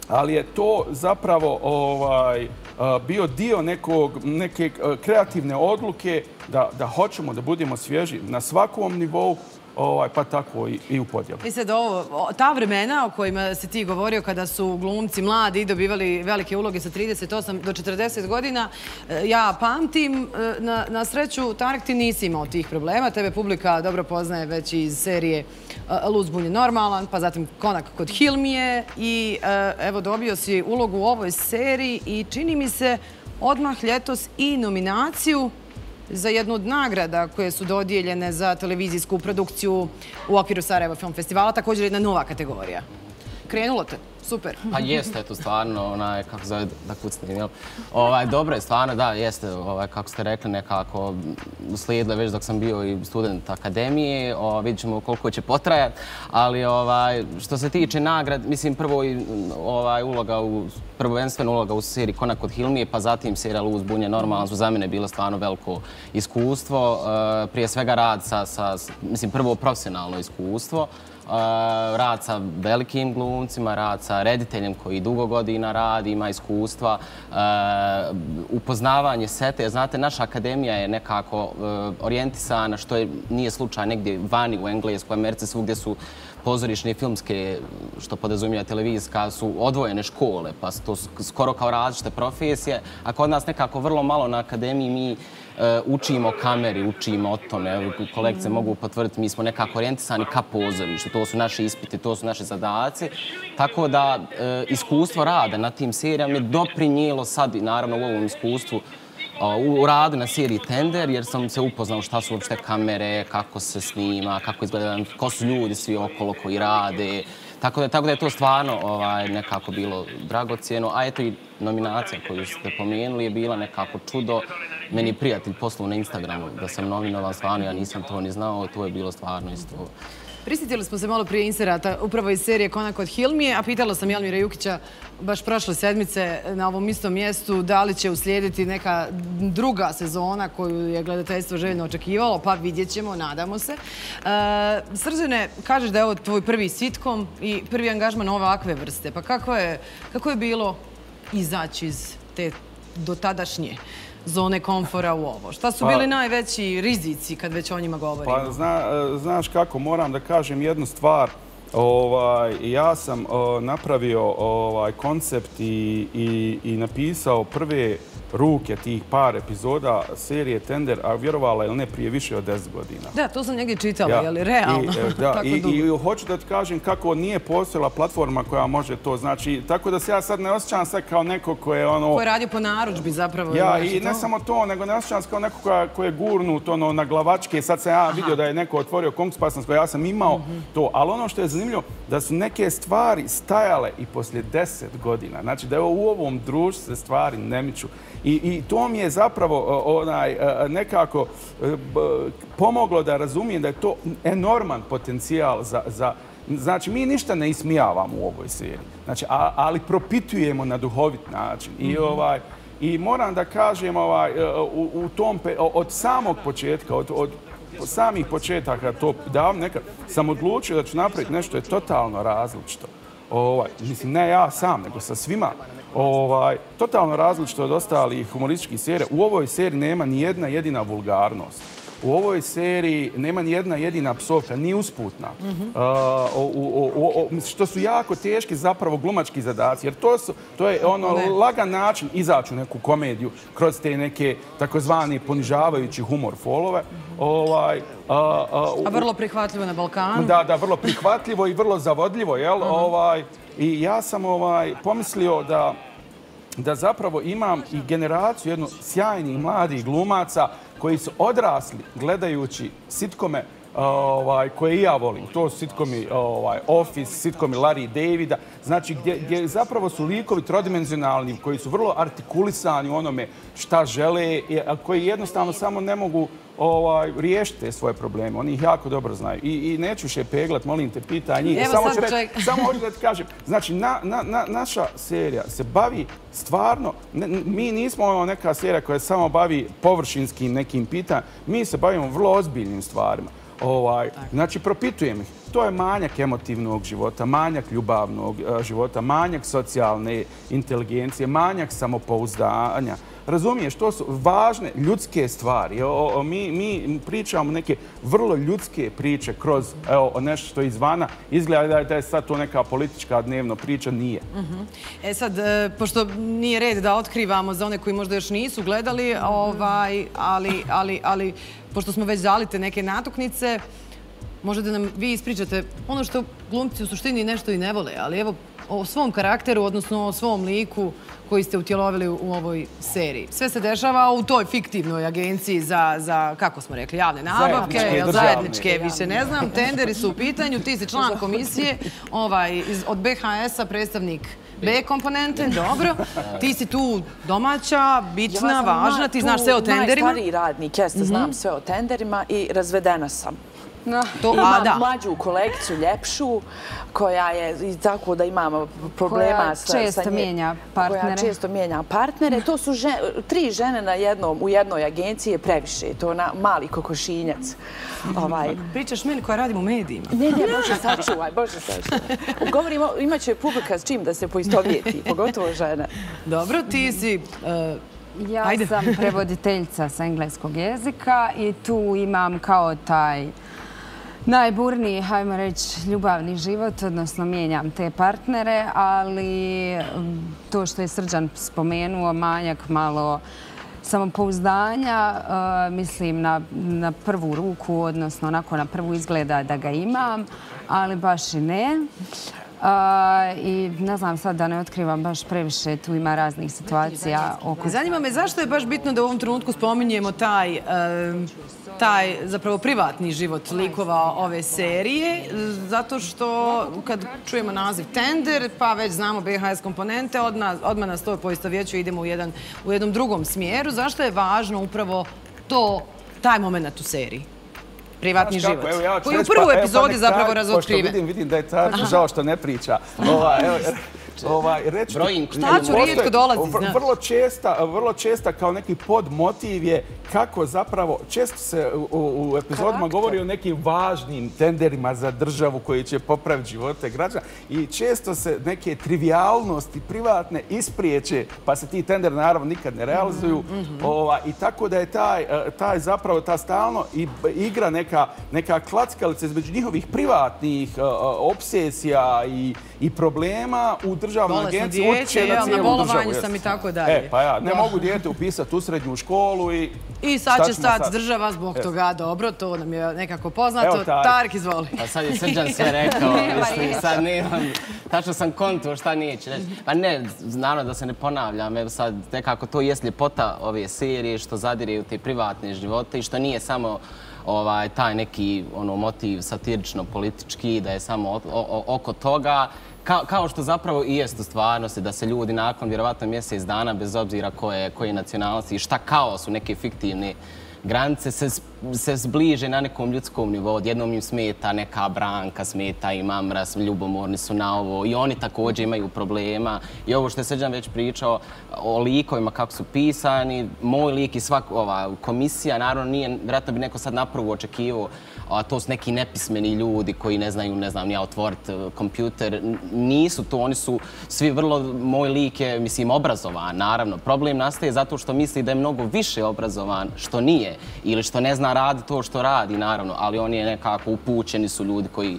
ali je to zapravo ovaj, eh, bio dio neke eh, kreativne odluke da hoćemo da budemo svježi na svakom nivou, ovaj, pa tako i u podjelu. I sad ovo, ta vremena o kojima si ti govorio kada su glumci mladi dobivali velike uloge sa 38 do 40 godina, e, ja pamtim, e, na, na sreću, Tarek, ti nisi imao tih problema. Tebe publika dobro poznaje već iz serije e, Luzbun je normalan, pa zatim Konak kod Hilmije i evo dobio si ulogu u ovoj seriji i čini mi se odmah ljetos i nominaciju za jednu od nagrada koje su dodijeljene za televizijsku produkciju u okviru Sarajevo Film Festivala, također jedna nova kategorija. Krenulo te? Super. Pa jeste, eto, stvarno, onaj, kako zove, da kucnem, jel? Ovaj, dobro je, stvarno, da, jeste, ovaj, kako ste rekli, nekako slijedile već dok sam bio i student akademije, ovaj, o, vidit ćemo koliko će potrajati, ali ovaj, što se tiče nagrad, mislim, prvo i ovaj, uloga u, prvenstvena uloga u seriji Konak od Hilmije, pa zatim serija Luz Bunje, normalno su za mene bilo stvarno veliko iskustvo, eh, prije svega rad sa, sa, mislim, prvo profesionalno iskustvo, rad sa velikim glumcima, rad sa rediteljem koji dugo godina radi, ima iskustva, upoznavanje sete. Znate, naša akademija je nekako e, orijentisana, što nije slučaj negdje vani u Engleskoj, Americi, svugdje su pozorišne i filmske, što podrazumija televizijska, su odvojene škole, pa su to skoro kao različite profesije. A kod nas nekako vrlo malo na akademiji mi e, učimo kameri, učimo o tome. Kolegice mogu potvrditi, mi smo nekako orijentisani ka pozorištu. To su naši ispite, to su naše zadaci. Tako da e, iskustvo rada na tim serijama je doprinijelo sad, naravno u ovom iskustvu, u radu na seriji Tender, jer sam se upoznao šta su uopšte kamere, kako se snima, kako izgleda, ko su ljudi svi okolo koji rade. Tako da, tako da je to stvarno ovaj, nekako bilo dragocijeno. A eto i nominacija koju ste pomenuli je bila nekako čudo. Meni je prijatelj poslao na Instagramu da sam nominovan stvarno, ja nisam to ni znao, to je bilo stvarno isto Prisjetili smo se malo prije inserata, upravo iz serije Konak od Hilmije, a pitala sam Jelmira Jukića baš prošle sedmice na ovom istom mjestu da li će uslijediti neka druga sezona koju je gledateljstvo željno očekivalo, pa vidjet ćemo, nadamo se. E, Srđene, kažeš da je ovo tvoj prvi sitkom i prvi angažman ovakve vrste, pa kako je, kako je bilo izaći iz te dotadašnje zone komfora u ovo? Šta su pa- bili najveći rizici kad već o njima govorimo? Pa znaš kako, moram da kažem jednu stvar. Ovaj, ja sam napravio ovaj, koncept i napisao prve ruke tih par epizoda serije Tender, a vjerovala ili ne prije više od 10 godina. Da, to sam njegdje čitala, je li realno? I e, hoću da ti kažem kako nije postojala platforma koja može to. Znači, tako da se ja sad ne osjećam sad kao neko ko je ono... Ko je radio po naručbi zapravo. Ja, i ne samo to, nego ne osjećam se kao neko ko je gurnut ono, na glavačke. Sad sam ja vidio da je neko otvorio konkurs, pa sam ja sam imao mhm. to. Ali ono što je zanimljivo, da su neke stvari stajale i poslije 10 godina. Znači, da je u ovom društvu se stvari ne miču. I to mi je zapravo onaj nekako e, pomoglo da razumijem da je to enorman potencijal za... Znači, mi ništa ne ismijavamo u ovoj seriji, znači, ali propitujemo na duhovit način. I mhm. ovaj... I moram da kažem ovaj, e, u, tom, od samog početka, od, od samih početaka, to davno nekad, sam odlučio da ću napraviti nešto je totalno različito. Ovaj, mislim, ne ja sam, nego sa svima ovaj, totalno različito od ostalih humorističkih serija. U ovoj seriji nema ni jedna jedina vulgarnost. U ovoj seriji nema ni jedna jedina psovka, ni usputna. Uh, što su jako teški zapravo glumački zadaci, jer to, su, to je ono lagan način izaći u neku komediju kroz te neke takozvani ponižavajući humor folove. Ovaj, a vrlo prihvatljivo na Balkanu. Da, da, vrlo prihvatljivo i vrlo zavodljivo, jel? ovaj, I ja sam ovaj pomislio da da zapravo imam i generaciju jednu sjajnih mladih glumaca koji su odrasli gledajući sitkome ovaj, koje i ja volim. To su sitkomi ovaj, Office, sitkomi Larry Davida. Znači, gdje, gdje zapravo su likovi trodimenzionalni, koji su vrlo artikulisani u onome šta žele, koji jednostavno samo ne mogu ovaj, riješiti te svoje probleme. Oni ih jako dobro znaju. I, i neću še peglat, molim te, pita njih. Evo samo sad čovjek. Samo hoću da ti kažem. Znači, na, na, na, naša serija se bavi stvarno, ne, mi nismo ono neka serija koja se samo bavi površinskim nekim pitanjima. Mi se bavimo vrlo ozbiljnim stvarima. Ovaj, znači, propitujem ih. To je manjak emotivnog života, manjak ljubavnog eh, života, manjak socijalne inteligencije, manjak samopouzdanja. Razumiješ, to su važne ljudske stvari. Mi, mi pričamo neke vrlo ljudske priče kroz evo, nešto što izvana. Izgleda da je sad to neka politička dnevno priča. Nije. Mhm. E sad, e, pošto nije red da otkrivamo za one koji možda još nisu gledali, ovaj, ali, ali, ali pošto smo već dali te neke natuknice, možete nam vi ispričate ono što glumci u suštini nešto i ne vole, ali evo o svom karakteru, odnosno o svom liku koji ste utjelovili u ovoj seriji. Sve se dešava u toj fiktivnoj agenciji za, kako smo rekli, javne nabavke, zajedničke, više ne znam, tenderi su u pitanju, ti si član komisije ovaj, od BHS-a, predstavnik B komponente, dobro. Ti si tu domaća, bitna, važna, ti znaš sve o tenderima. Najstariji radnik, jeste, znam mhm. sve o tenderima i razvedena sam. To, Ima a, da. mlađu kolegicu Ljepšu, koja je i tako da imamo problema Koja sa, često sa nje- mijenja partnere. Koja često mijenja partnere. To su žen, tri žene na jednom, u jednoj agenciji je previše. To je na mali kokošinjac. Ovaj, Pričaš meni koja radim u medijima. Ne, ne, Bože sačuvaj, Bože sačuvaj. Govorimo, imat će publika s čim da se poistovjeti, pogotovo žene. Dobro, ti si... e, Ja Ajde. sam prevoditeljica sa engleskog jezika i tu imam kao taj najburniji, hajmo reći, ljubavni život, odnosno mijenjam te partnere, ali mm, to što je Srđan spomenuo, manjak malo samopouzdanja, eh, mislim na, na prvu ruku, odnosno onako na prvu izgleda da ga imam, ali baš i ne. A, I ne znam sad da ne otkrivam baš previše, tu ima raznih situacija oko... Zanima me zašto je baš bitno da u ovom trenutku spominjemo taj, e, taj zapravo privatni život likova ove serije, zato što kad čujemo naziv Tender, pa već znamo BHS komponente, odmah, odmah nas to poistovjećuje, idemo u, jedan, u jednom drugom smjeru. Zašto je važno upravo to, taj moment u seriji? Privatni život. evo, ja Koji u prvoj pa- evo, pa epizodi nek zapravo razotkriven. Pošto vidim, vidim da je Tarko žao što ne priča. Ova, evo, ovaj, reći ti- Brojim, šta ću, postoje- rijetko dolazi, znaš. Vrlo česta, vrlo česta kao neki podmotiv je kako zapravo, često se u, epizodima Karakter. govori o nekim važnim tenderima za državu koji će popraviti živote građana i često se neke trivialnosti privatne ispriječe, pa se ti tender naravno nikad ne realizuju. Ova, I tako da je taj, e, taj zapravo, ta stalno i igra neka, neka klackalica između njihovih privatnih e, e, obsesija i, i problema u državnoj agenciji utječe na cijelu bolovanju državu. sam jeste. i tako dalje. E, pa ja, ne Da. mogu dijete upisati u srednju školu i... I sad će sad? država zbog toga. Dobro, to nam je nekako poznato. Evo. Tarik, izvoli. Pa sad je Srđan sve rekao, mislim, sad nemam, tačno sam kontu šta neće reći. Pa ne, naravno da se ne ponavljam, evo sad nekako to jest ljepota ove serije što zadire u te privatne živote i što nije samo ovaj, taj neki ono, motiv satirično-politički, da je samo o- o- oko toga, Kao, kao što zapravo i jest u stvarnosti, da se ljudi nakon vjerovatno mjesec dana, bez obzira koje, koje nacionalnosti i šta kao su neke fiktivne granice se, se zbliže na nekom ljudskom nivou. Odjednom im smeta neka branka, smeta im amras, ljubomorni su na ovo i oni također imaju problema. I ovo što je Srđan već pričao o likovima kako su pisani, moj lik i svak, ova komisija, naravno nije, vjerojatno bi neko sad napravo očekivao, a to su neki nepismeni ljudi koji ne znaju, ne znam, ja otvoriti e, kompjuter. Nisu to, oni su svi vrlo, moj lik je, mislim, obrazovan, naravno. Problem nastaje zato što misli da je mnogo više obrazovan, što nije, ili što ne zna radi to što radi, naravno, ali on je nekako upućeni su ljudi koji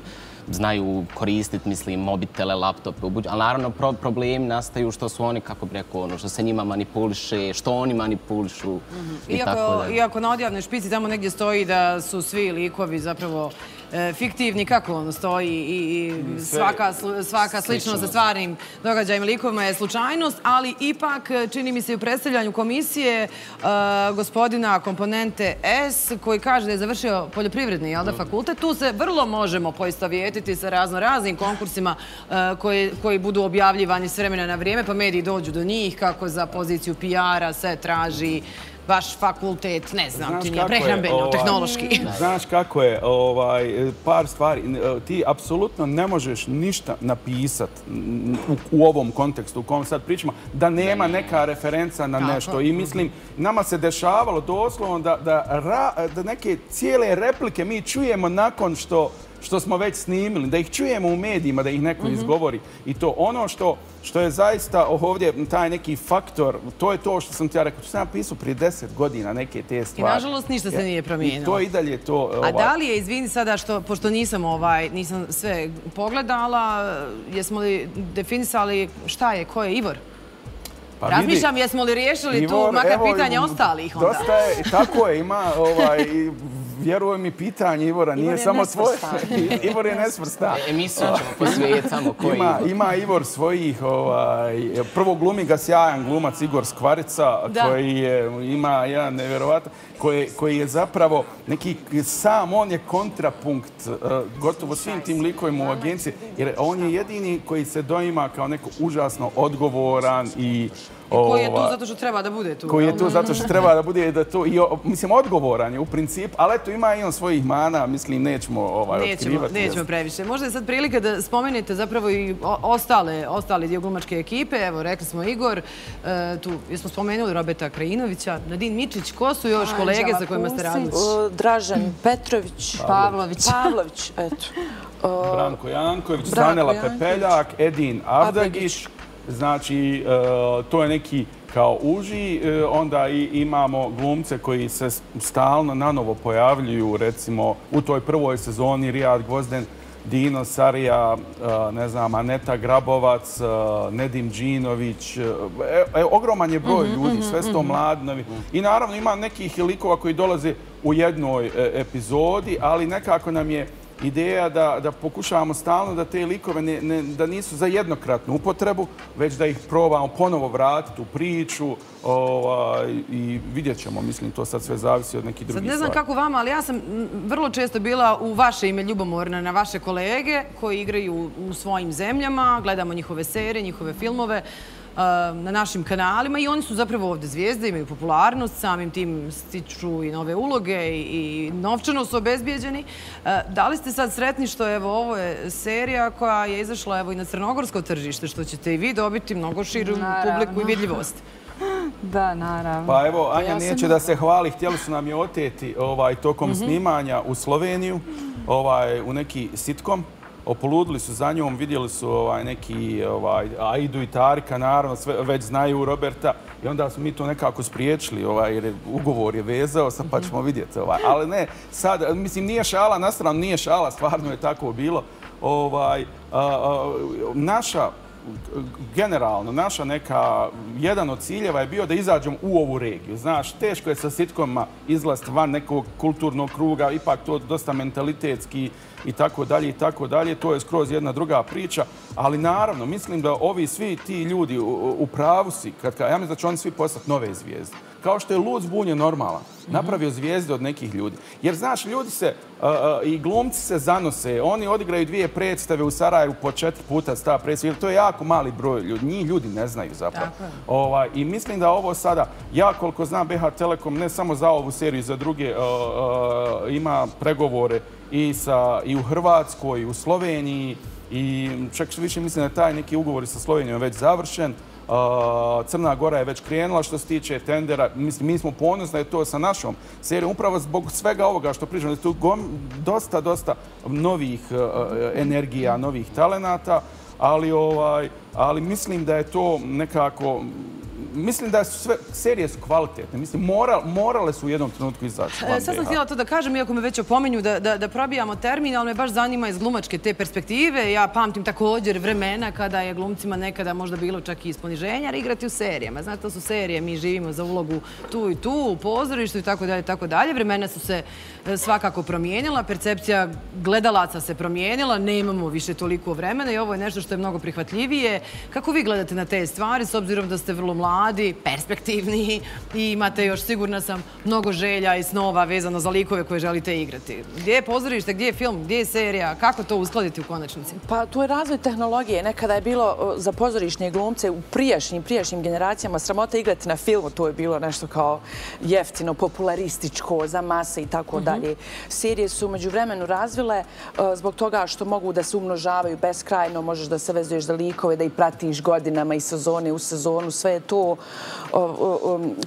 znaju koristiti, mislim, mobitele, laptope, ubuđ- ali naravno pro problemi nastaju što su oni, kako bi rekao, ono, što se njima manipuliše, što oni manipulišu i tako da. iako na odjavnoj špici tamo negdje stoji da su svi likovi zapravo fiktivni, kako ono stoji i, svaka, sl- svaka sličnost sa stvarnim događajima likovima je slučajnost, ali ipak e, čini mi se i u predstavljanju komisije e, gospodina komponente S koji kaže da je završio poljoprivredni jel da, fakultet, tu se vrlo možemo poistovjetiti sa razno raznim konkursima e, koji, koji budu objavljivani s vremena na vrijeme, pa mediji dođu do njih kako za poziciju PR-a se traži baš fakultet, ne znam, Znaš ti nije prehrambeno, ovaj, tehnološki. Znaš kako je, ovaj, par stvari. N- Ti apsolutno ne možeš ništa napisat u, u ovom kontekstu u kom sad pričamo, da nema neka referenca na nešto. I mislim, nama se dešavalo doslovno da, da, ra, da neke cijele replike mi čujemo nakon što što smo već snimili, da ih čujemo u medijima, da ih neko Mhm. izgovori. I to ono što, što je zaista ovdje taj neki faktor, to je to što sam ti ja rekao, to sam ja pisao prije deset godina neke te stvari. nažalost ništa se nije promijenilo. I to i dalje to... A ovaj, da li je, izvini sada, što, pošto nisam, ovaj, nisam sve pogledala, jesmo li definisali šta je, ko je Ivor? pa vidi, Razmišljam, jesmo li riješili tu makar evo, pitanje ostalih onda? Dosta je, tako je, ima, ovaj, i vjerujem mi pitanje Ivora, nije je samo tvoje. nesvrstan. Ivor je nesvrstan. Emisiju ćemo posvijetiti samo koji Ima, ima Ivor svojih, ovaj, prvo glumi ga sjajan glumac Igor Skvarica, Da. koji je, ima jedan nevjerovatan, koji, koji je zapravo neki, sam on je kontrapunkt eh, gotovo svim tim likovima u agenciji, jer on je jedini koji se doima kao neko užasno odgovoran i Koji je tu zato što treba da bude tu. Koji je tu zato što treba da bude da to, i, mislim, odgovoran je u principu, ali eto ima i on svojih mana, mislim, nećemo ovaj, nećemo, otkrivati. Nećemo previše. Možda je sad prilika da spomenete zapravo i ostale, ostale dio glumačke ekipe. Evo, rekli smo Igor, e, tu smo spomenuli Roberta Krajinovića, Nadin Mičić, ko su još kolege za kojima ste radili? Dražan Petrović. Pavlović. Pavlović, eto. Branko Janković, Stanela Pepeljak, Edin Avdagić. Znači, e, to je neki kao uži. E, onda imamo glumce koji se stalno na novo pojavljuju. Recimo, u toj prvoj sezoni Rijad Gvozden, Dino Sarija, e, ne znam, Aneta Grabovac, Nedim Džinović. Ogroman je broj mhm, ljudi, mhm, sve sto mhm. mladnovi. I naravno ima nekih likova koji dolaze u jednoj epizodi, ali nekako nam je ideja da, da pokušavamo stalno da te likove ne, ne, da nisu za jednokratnu upotrebu, već da ih probamo ponovo vratiti u priču ovaj, i vidjet ćemo, mislim, to sad sve zavisi od nekih drugih stvari. Sad ne znam kako vama, ali ja sam vrlo često bila u vaše ime ljubomorna na vaše kolege koji igraju u svojim zemljama, gledamo njihove serije, njihove filmove na našim kanalima i oni su zapravo ovde zvijezde, imaju popularnost, samim tim stiču i nove uloge i novčano su obezbijeđeni. Da li ste sad sretni što evo ovo je serija koja je izašla evo i na crnogorsko tržište, što ćete i vi dobiti mnogo širu publiku i vidljivost? Da, naravno. Pa evo, Anja neće da se hvali, htjeli su nam je oteti ovaj, tokom mhm. snimanja u Sloveniju, ovaj, u neki sitkom opoludili su za njom, vidjeli su ovaj, neki ovaj, Aidu i Tarika, naravno, sve, već znaju Roberta i onda smo mi to nekako spriječili, ovaj, jer ugovor je vezao, sad pa ćemo vidjeti. Ovaj. Ali ne, sad, mislim, nije šala, na stranu nije šala, stvarno je tako bilo. Ovaj, a, a, naša generalno, naša neka, jedan od ciljeva je bio da izađem u ovu regiju. Znaš, teško je sa sitkomima izlast van nekog kulturnog kruga, ipak to dosta mentalitetski i tako dalje i tako dalje. To je skroz jedna druga priča. Ali naravno, mislim da ovi svi ti ljudi u pravu si, kad, ja mislim da će oni svi postati nove zvijezde. Kao što je Lud Zbunje normalan, napravio zvijezde od nekih ljudi. Jer, znaš, ljudi se i glumci se zanose. Oni odigraju dvije predstave u Sarajevu po četiri puta sta predstave. To je jako mali broj ljudi. Njih ljudi ne znaju zapravo. Ovaj, I mislim da ovo sada, ja koliko znam BH Telekom, ne samo za ovu seriju, za druge, ima pregovore i, sa, i u Hrvatskoj, i u Sloveniji. I čak što više mislim da taj neki ugovor sa Slovenijom već završen. Crna Gora je već krenula što se tiče tendera. Mislim, mi smo ponosni da je to sa našom serijom. Upravo zbog svega ovoga što pričamo, da je tu dosta, dosta novih e, e, energija, novih talenata. Ali, ovaj, ali mislim da je to nekako mislim da su sve serije su kvalitetne. Mislim, morale su u jednom trenutku izaći. E, sad sam htjela to da kažem, iako me već opominju da probijamo termin, ali me baš zanima iz glumačke te perspektive. Ja pamtim također vremena kada je glumcima nekada možda bilo čak i isponiženja, ali igrati u serijama. Znate, to su serije, mi živimo za ulogu tu i tu, u pozorištu i tako dalje, tako dalje. Vremena su se e, E, svakako promijenila, percepcija gledalaca se promijenila, nemamo više toliko vremena i ovo je nešto što je mnogo prihvatljivije. Kako vi gledate na te stvari, s obzirom da ste vrlo mladi, perspektivni i imate još, sigurna sam, mnogo želja i snova vezano za likove koje želite igrati. Gdje je pozorište, gdje je film, gdje je serija, kako to uskladiti u konačnici? Pa tu je razvoj tehnologije. Nekada je bilo za pozorišnje glumce u prijašnjim, prijašnjim generacijama sramota igrati na filmu. To je bilo nešto kao jeftino, popularističko, za mase i tako dalje. Serije su među vremenu razvile e, zbog toga što mogu da se umnožavaju beskrajno, možeš da se vezuješ za likove, da ih pratiš godinama i sezone u sezonu. Sve je to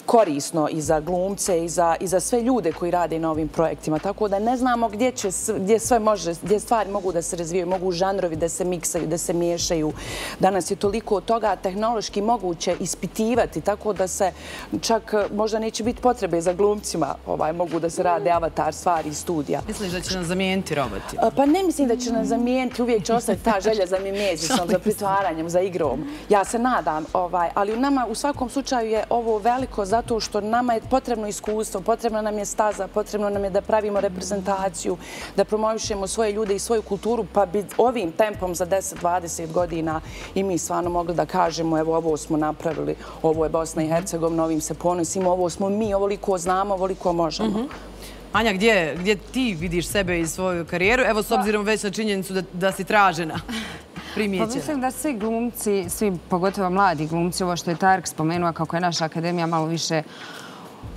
korisno i za glumce i za sve ljude koji rade na ovim projektima. Tako da ne znamo gdje sve može, gdje stvari mogu da se razvijaju, mogu žanrovi da se miksaju, da se miješaju. Danas je toliko od toga tehnološki moguće ispitivati, tako da se čak e, možda neće biti potrebe za glumcima. Ovaj, mogu da se rade avatar stvari i studija. Misliš da će nam zamijeniti roboti? Pa ne mislim da će nam zamijeniti. Uvijek će ostati ta želja za mimezicom, za pritvaranjem, za igrom. Ja se nadam, ovaj, ali u nama u svakom svakom slučaju je ovo veliko zato što nama je potrebno iskustvo, potrebna nam je staza, potrebno nam je da pravimo reprezentaciju, da promovišemo svoje ljude i svoju kulturu, pa bi ovim tempom za 10-20 godina i mi stvarno mogli da kažemo, evo ovo smo napravili, ovo je Bosna i Hercegovina, ovim se ponosimo, ovo smo mi, ovoliko znamo, ovoliko možemo. Mhm. Anja, gdje ti vidiš sebe i svoju karijeru? Evo, s obzirom već na činjenicu da si tražena. primijećena? Pa mislim da svi glumci, svi pogotovo mladi glumci, ovo što je Tark spomenuo kako je naša akademija malo više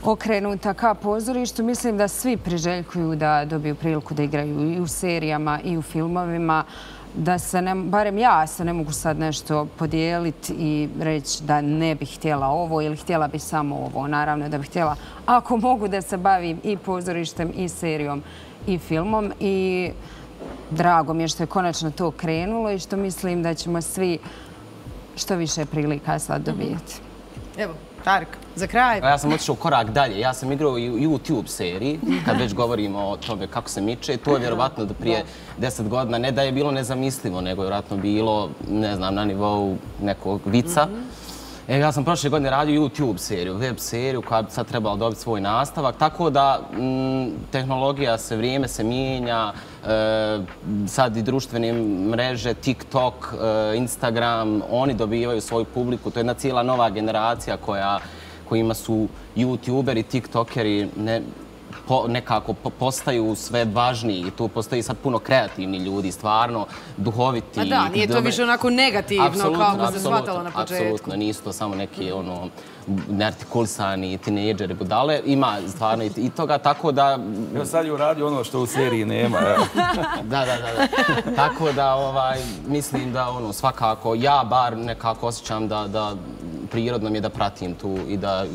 okrenuta ka pozorištu. Mislim da svi priželjkuju da dobiju priliku da igraju i u serijama i u filmovima da se, ne, barem ja se ne mogu sad nešto podijeliti i reći da ne bih htjela ovo ili htjela bih samo ovo. Naravno da bih htjela, ako mogu da se bavim i pozorištem i serijom i filmom i drago mi je što je konačno to krenulo i što mislim da ćemo svi što više prilika sad dobijeti. Evo, Tark, za kraj. Ja sam otišao korak dalje. Ja sam igrao i u YouTube seriji, kad već govorimo o tome kako se miče. To je vjerovatno da prije deset godina, ne da je bilo nezamislivo, nego je vjerovatno bilo, ne znam, na nivou nekog vica. E, ja sam prošle godine radio YouTube seriju, web seriju koja bi sad trebala dobiti svoj nastavak. Tako da m, tehnologija se, vrijeme se mijenja, e, sad i društvene mreže, TikTok, e, Instagram, oni dobivaju svoju publiku. To je jedna cijela nova generacija koja kojima su youtuberi, tiktokeri, ne, po, nekako po, postaju sve važniji. Tu postoji sad puno kreativni ljudi, stvarno duhoviti. A da, nije to više onako negativno absolutno, kao što se shvatalo na početku. Apsolutno, nisu to samo neki ono, neartikulisani tinejdžeri budale. Ima stvarno i toga, tako da... Evo sad je uradio ono što u seriji nema. da, da, da, da. Tako da, ovaj, mislim da ono, svakako, ja bar nekako osjećam da, da prirodno mi je da pratim tu i da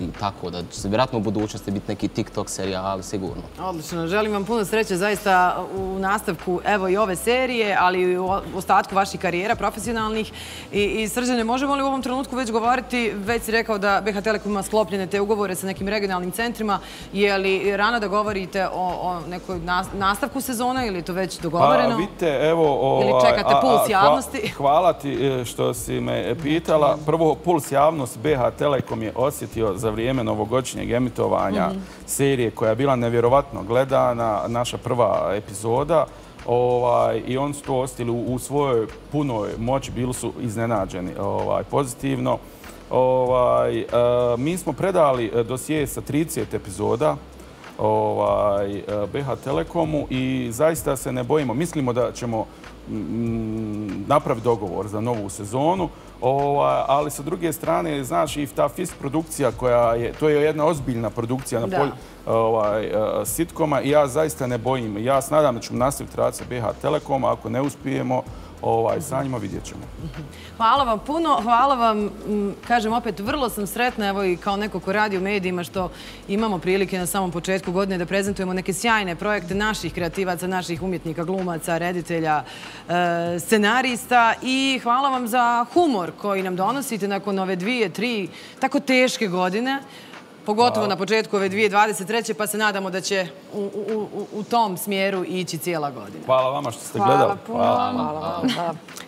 i tako da će se vjerojatno u budućnosti biti neki TikTok serijal, sigurno. Odlično. Želim vam puno sreće zaista u nastavku evo i ove serije, ali i u ostatku vaših karijera profesionalnih. I, i Srđane, možemo li u ovom trenutku već govoriti, već si rekao da BH Telekom ima sklopljene te ugovore sa nekim regionalnim centrima, je li rano da govorite o, o nekoj nastavku sezona ili je to već dogovoreno? Pa vidite, evo... O, ili čekate puls javnosti? Hvala ti e, što si me pitala. Prvo, puls javnost BH Telekom je osjetio za za vrijeme novogoćnjeg emitovanja mhm. serije koja je bila nevjerovatno gledana, naša prva epizoda. Ovaj, I oni su to ostili u, svojoj punoj moći, bili su iznenađeni ovaj, pozitivno. Ovaj, e, mi smo predali dosije sa 30 epizoda ovaj, e, BH Telekomu i zaista se ne bojimo. Mislimo da ćemo napraviti dogovor za novu sezonu. Ali sa druge strane, znaš, i ta FIS produkcija koja je, to je jedna ozbiljna produkcija na polju ovaj, e, sitkoma i ja zaista ne bojim. Ja se nadam da ćemo nastaviti rad sa BH Telekoma, ako ne uspijemo, ovaj, sa njima vidjet ćemo. Hvala vam puno. Hvala vam, kažem opet, vrlo sam sretna, evo i kao neko ko radi u medijima, što imamo prilike na samom početku godine da prezentujemo neke sjajne projekte naših kreativaca, naših umjetnika, glumaca, reditelja, e, scenarista i hvala vam za humor koji nam donosite nakon ove dvije, tri tako teške godine pogotovo na početku ove 2023. pa se nadamo da će u tom smjeru ići cijela godina. Hvala vama što ste gledali.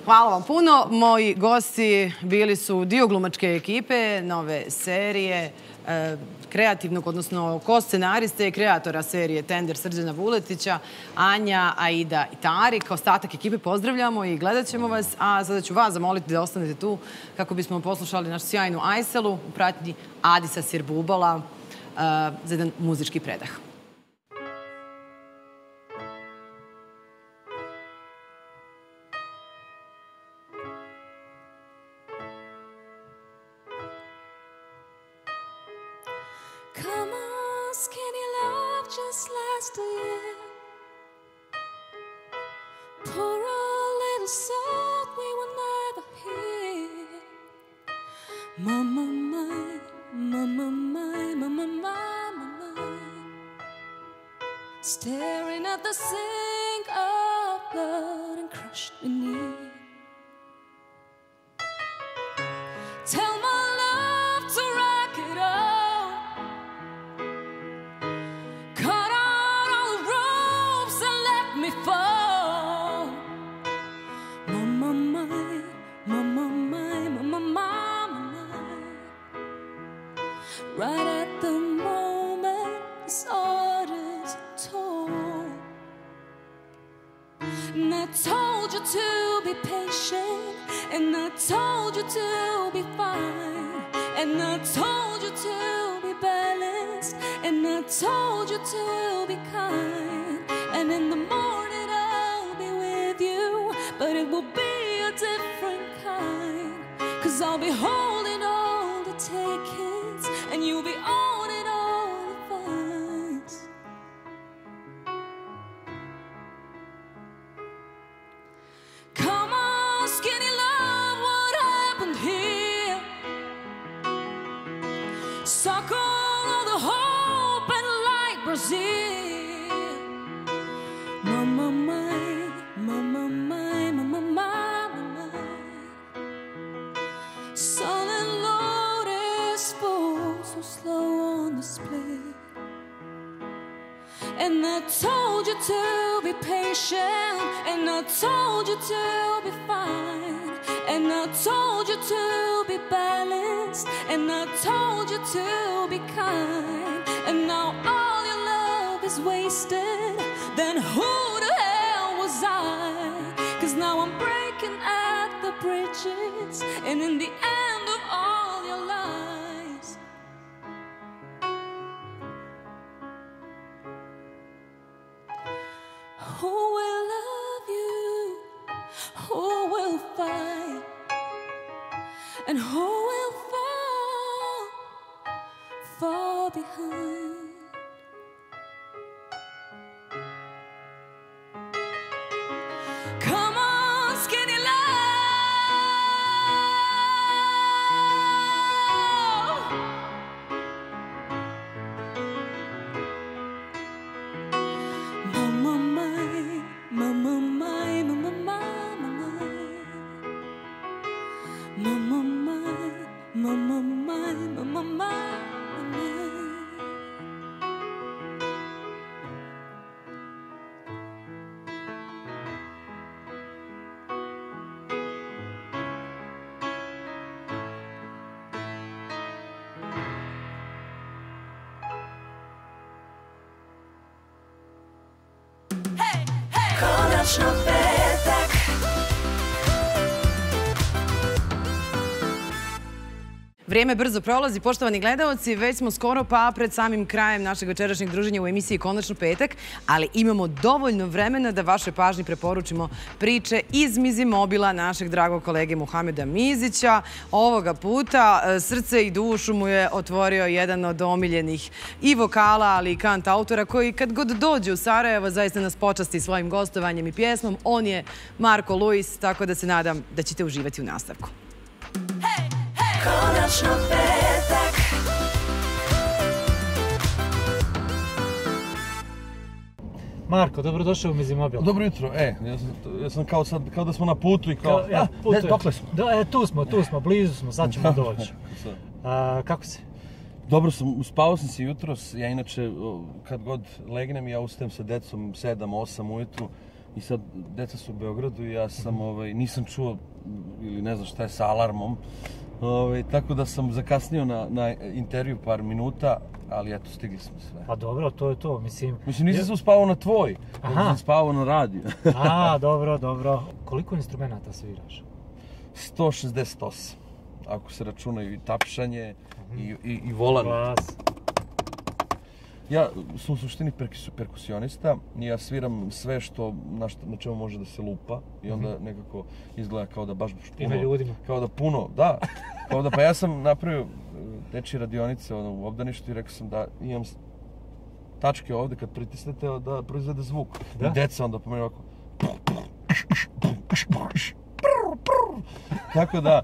Hvala vam puno. Moji gosti bili su dio glumačke ekipe, nove serije, E, kreativnog, odnosno ko scenariste i kreatora serije Tender Srđana Vuletića, Anja, Aida i Tari. Kao ekipe pozdravljamo i gledat ćemo vas, a sada ću vas zamoliti da ostanete tu kako bismo poslušali našu sjajnu Ajselu u pratnji Adisa Sirbubala e, za jedan muzički predah. Will be a different kind. Cause I'll be holding I told you to be patient, and I told you to be fine, and I told you to be balanced, and I told you to be kind, and now all your love is wasted. Then who the hell was I? Cause now I'm breaking at the bridges, and in the end Who will love you? Who will fight? And who will fall, fall behind? Konačno petak Vrijeme brzo prolazi, poštovani gledalci, već smo skoro pa pred samim krajem našeg večerašnjeg druženja u emisiji Konačno petak, ali imamo dovoljno vremena da vaše pažnji preporučimo priče iz Mizimobila našeg dragog kolege Muhameda Mizića. Ovoga puta e, srce i dušu mu je otvorio jedan od omiljenih i vokala, ali i kant autora koji kad god dođe u Sarajevo zaista nas počasti svojim gostovanjem i pjesmom. On je Marko Luis, tako da se nadam da ćete uživati u nastavku. Konačno petak Marko, dobrodošao u Mizimobil. Dobro jutro, e, ja sam, ja sam kao, sad, kao da smo na putu i kao... Ja, ah, ne, dokle smo? Do, e, tu smo, tu smo, blizu smo, sad ćemo doći. Sad. A, kako si? Dobro sam, uspao sam se jutros, ja inače kad god legnem ja ustajem sa decom 7-8 ujutru i sad deca su u Beogradu i ja sam, ovaj, nisam čuo ili ne znam šta je sa alarmom, ovaj, tako da sam zakasnio na, na intervju par minuta, ali eto, stigli smo sve. Pa dobro, to je to, mislim... Mislim, nisam se uspavao na tvoj, Aha. sam spavao na radiju. A, dobro, dobro. Koliko instrumenta sviraš? 168, ako se računaju i tapšanje i, i, i volan. Glas. Ja sam u suštini perkus, perkusionista i ja sviram sve što na, što, na čemu može da se lupa i onda nekako izgleda kao da baš puno. Ime ljudima. Kao da puno, da. Kao da, pa ja sam napravio e, dečje radionice ono, u obdaništu i rekao sam da imam tačke ovde kad pritisnete da proizvede zvuk. Da? I deca onda po meni ovako... Tako da,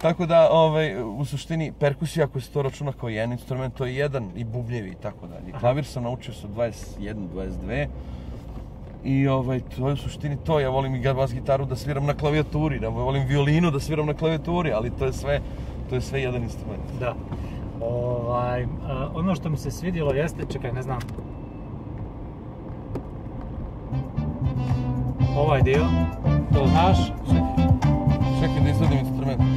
Tako da, ovaj, u suštini, perkusija, ako se to računa kao jedan instrument, to je jedan i bubnjevi i tako dalje. Klavir sam naučio sa 21, 22. I ovaj, to je u suštini to. Ja volim i bas gitaru da sviram na klavijaturi, da volim violinu da sviram na klavijaturi, ali to je sve, to je sve jedan instrument. Da. Ovaj, a, ono što mi se svidjelo jeste, čekaj, ne znam. Ovaj dio, to znaš? Čekaj da izvadim instrument.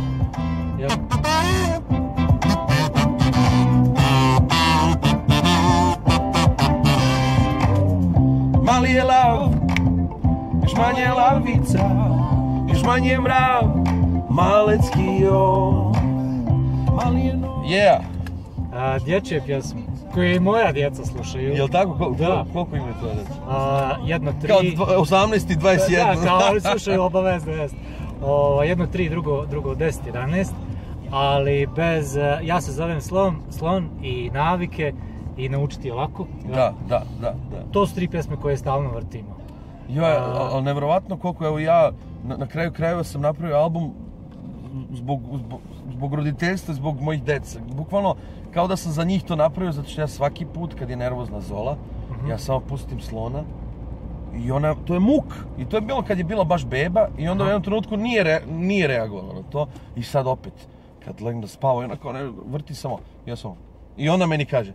Je lav, još manje lavica, još manje mrav, malecki on. Mali je no... Yeah. A, dječje pjesme. koje i moja djeca slušaju. Jel tako? Kol, Da. Koliko imaju tvoje djeca? A, jedno tri... Kao dva- 18 i 21. Da, kao oni slušaju obavezno, jest. O, jedno tri, drugo, drugo 10, 11. Ali bez, e, ja se zovem Slon, Slon i navike i naučiti je lako. Da, da, da, da. To su tri pjesme koje stalno vrtimo. Ja, ali nevjerovatno koliko, evo ja, na, na kraju krajeva sam napravio album zbog, zbog, zbog roditeljstva, zbog mojih deca. Bukvalno, kao da sam za njih to napravio, zato što ja svaki put kad je nervozna Zola, ja samo pustim slona i ona, to je muk. I to je bilo kad je bila baš beba i onda u jednom trenutku nije, re, nije reagovala na to. I sad opet, kad legnem da spava, i ona kao ne, vrti samo, ja samo. I ona meni kaže,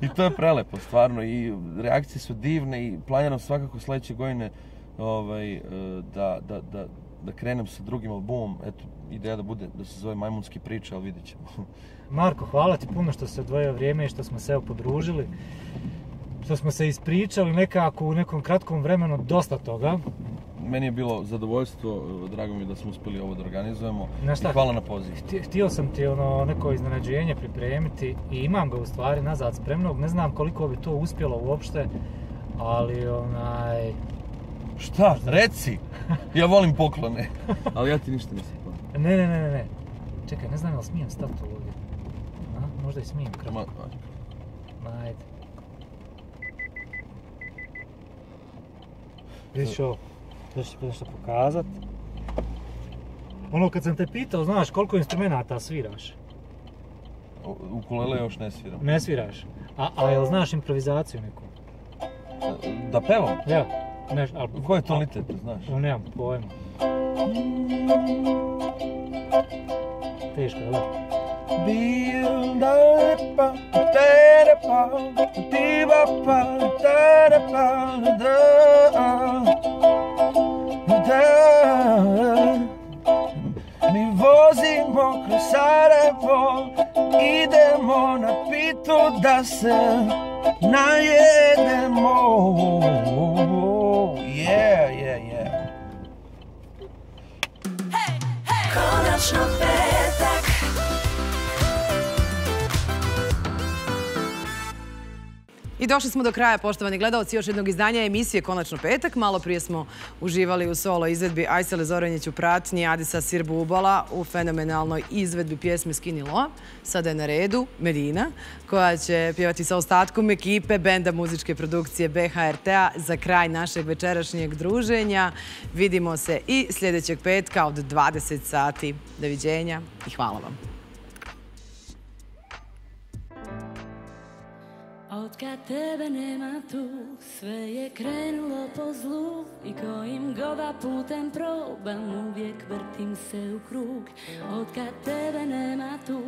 I to je prelepo, stvarno, i reakcije su divne i planiram svakako sljedeće godine ovaj, e, da, da, da, da krenem sa drugim albumom. Eto, ideja da bude, da se zove Majmunski priče, ali vidit ćemo. Marko, hvala ti puno što se odvojio vrijeme i što smo se evo podružili. Što smo se ispričali nekako u nekom kratkom vremenu dosta toga. Meni je bilo zadovoljstvo, e, drago mi da smo uspjeli ovo da organizujemo. Znaš šta? I hvala na pozivu. Hti- Htio sam ti ono neko iznenađenje pripremiti i imam ga u stvari nazad spremnog. Ne znam koliko bi to uspjelo uopšte, ali onaj... Šta? Reci! Ja volim poklone. Ali ja ti ništa nisam poklon. Ne, ne, ne, ne, ne. Čekaj, ne znam je li smijem staviti to ovdje. A, možda i smijem kratko. Ma, Ajde. Vidiš ovo, da ću ti nešto pokazat. Ono kad sam te pitao, znaš koliko instrumenta sviraš? Ukulele još ne sviram. Ne sviraš. A, a jel znaš improvizaciju neku? Da pevam? Ja. Ne, ali... Koji je tonitet, znaš? O, nemam pojma. Teško, je da? Mi vozimo kroz Sarajevo, idemo na pitu da se najedemo. Yeah, yeah, yeah. Konačno petak I došli smo do kraja, poštovani gledalci, još jednog izdanja emisije Konačno petak. Malo prije smo uživali u solo izvedbi Ajsele Zoranjeć u pratnji Adisa Sirbubala u fenomenalnoj izvedbi pjesme Skinny Law. Sada je na redu Medina, koja će pjevati sa ostatkom ekipe benda muzičke produkcije BHRT-a za kraj našeg večerašnjeg druženja. Vidimo se i sljedećeg petka od 20 sati. Doviđenja i hvala vam. Od kad tebe nema tu, sve je krenulo po zlu. I kojim goda putem probam, uvijek vrtim se u krug. Od kad tebe nema tu,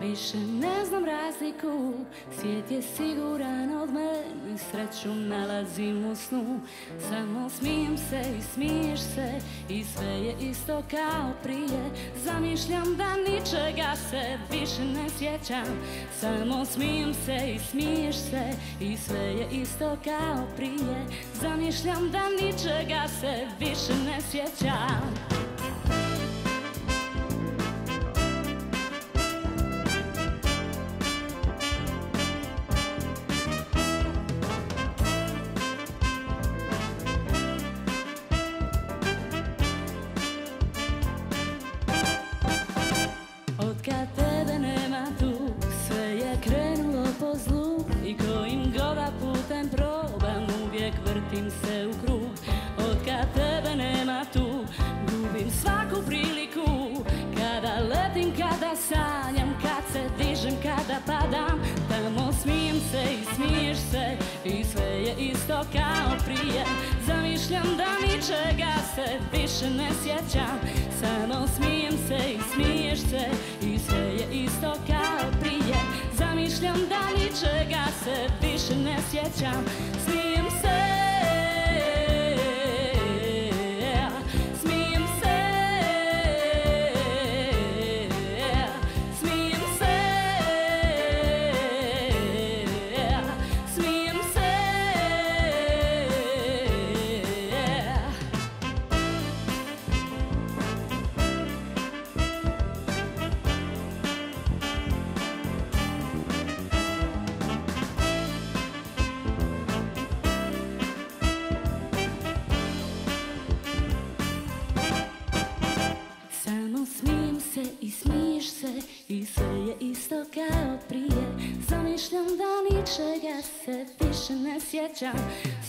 više ne znam razliku. Svijet je siguran od mene, sreću nalazim u snu. Samo smijem se i smiješ se i sve je isto kao prije. Zamišljam da ničega se više ne sjećam. Samo smijem se i smiješ se i sve je isto kao prije. Zamišljam da ničega se više ne sjećam. Više ne sjećam. Samo smijem se i smiješ se i sve je isto kao prije. Zamišljam da ničega se više ne sjećam. Smijem sjećam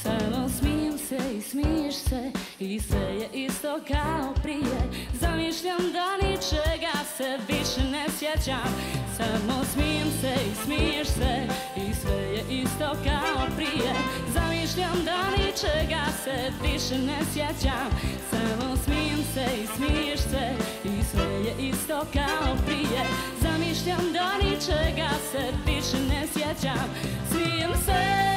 Samo smijem se i smiješ se I sve je isto kao prije. Zamišljam da ničega se više ne sjećam. Samo smijem se i smiješ se I sve je isto kao prije. Zamišljam da ničega se više ne sjećam. Samo smijem se i smiješ se I sve je isto kao prije. Zamišljam da ničega se više ne sjećam. Smijem se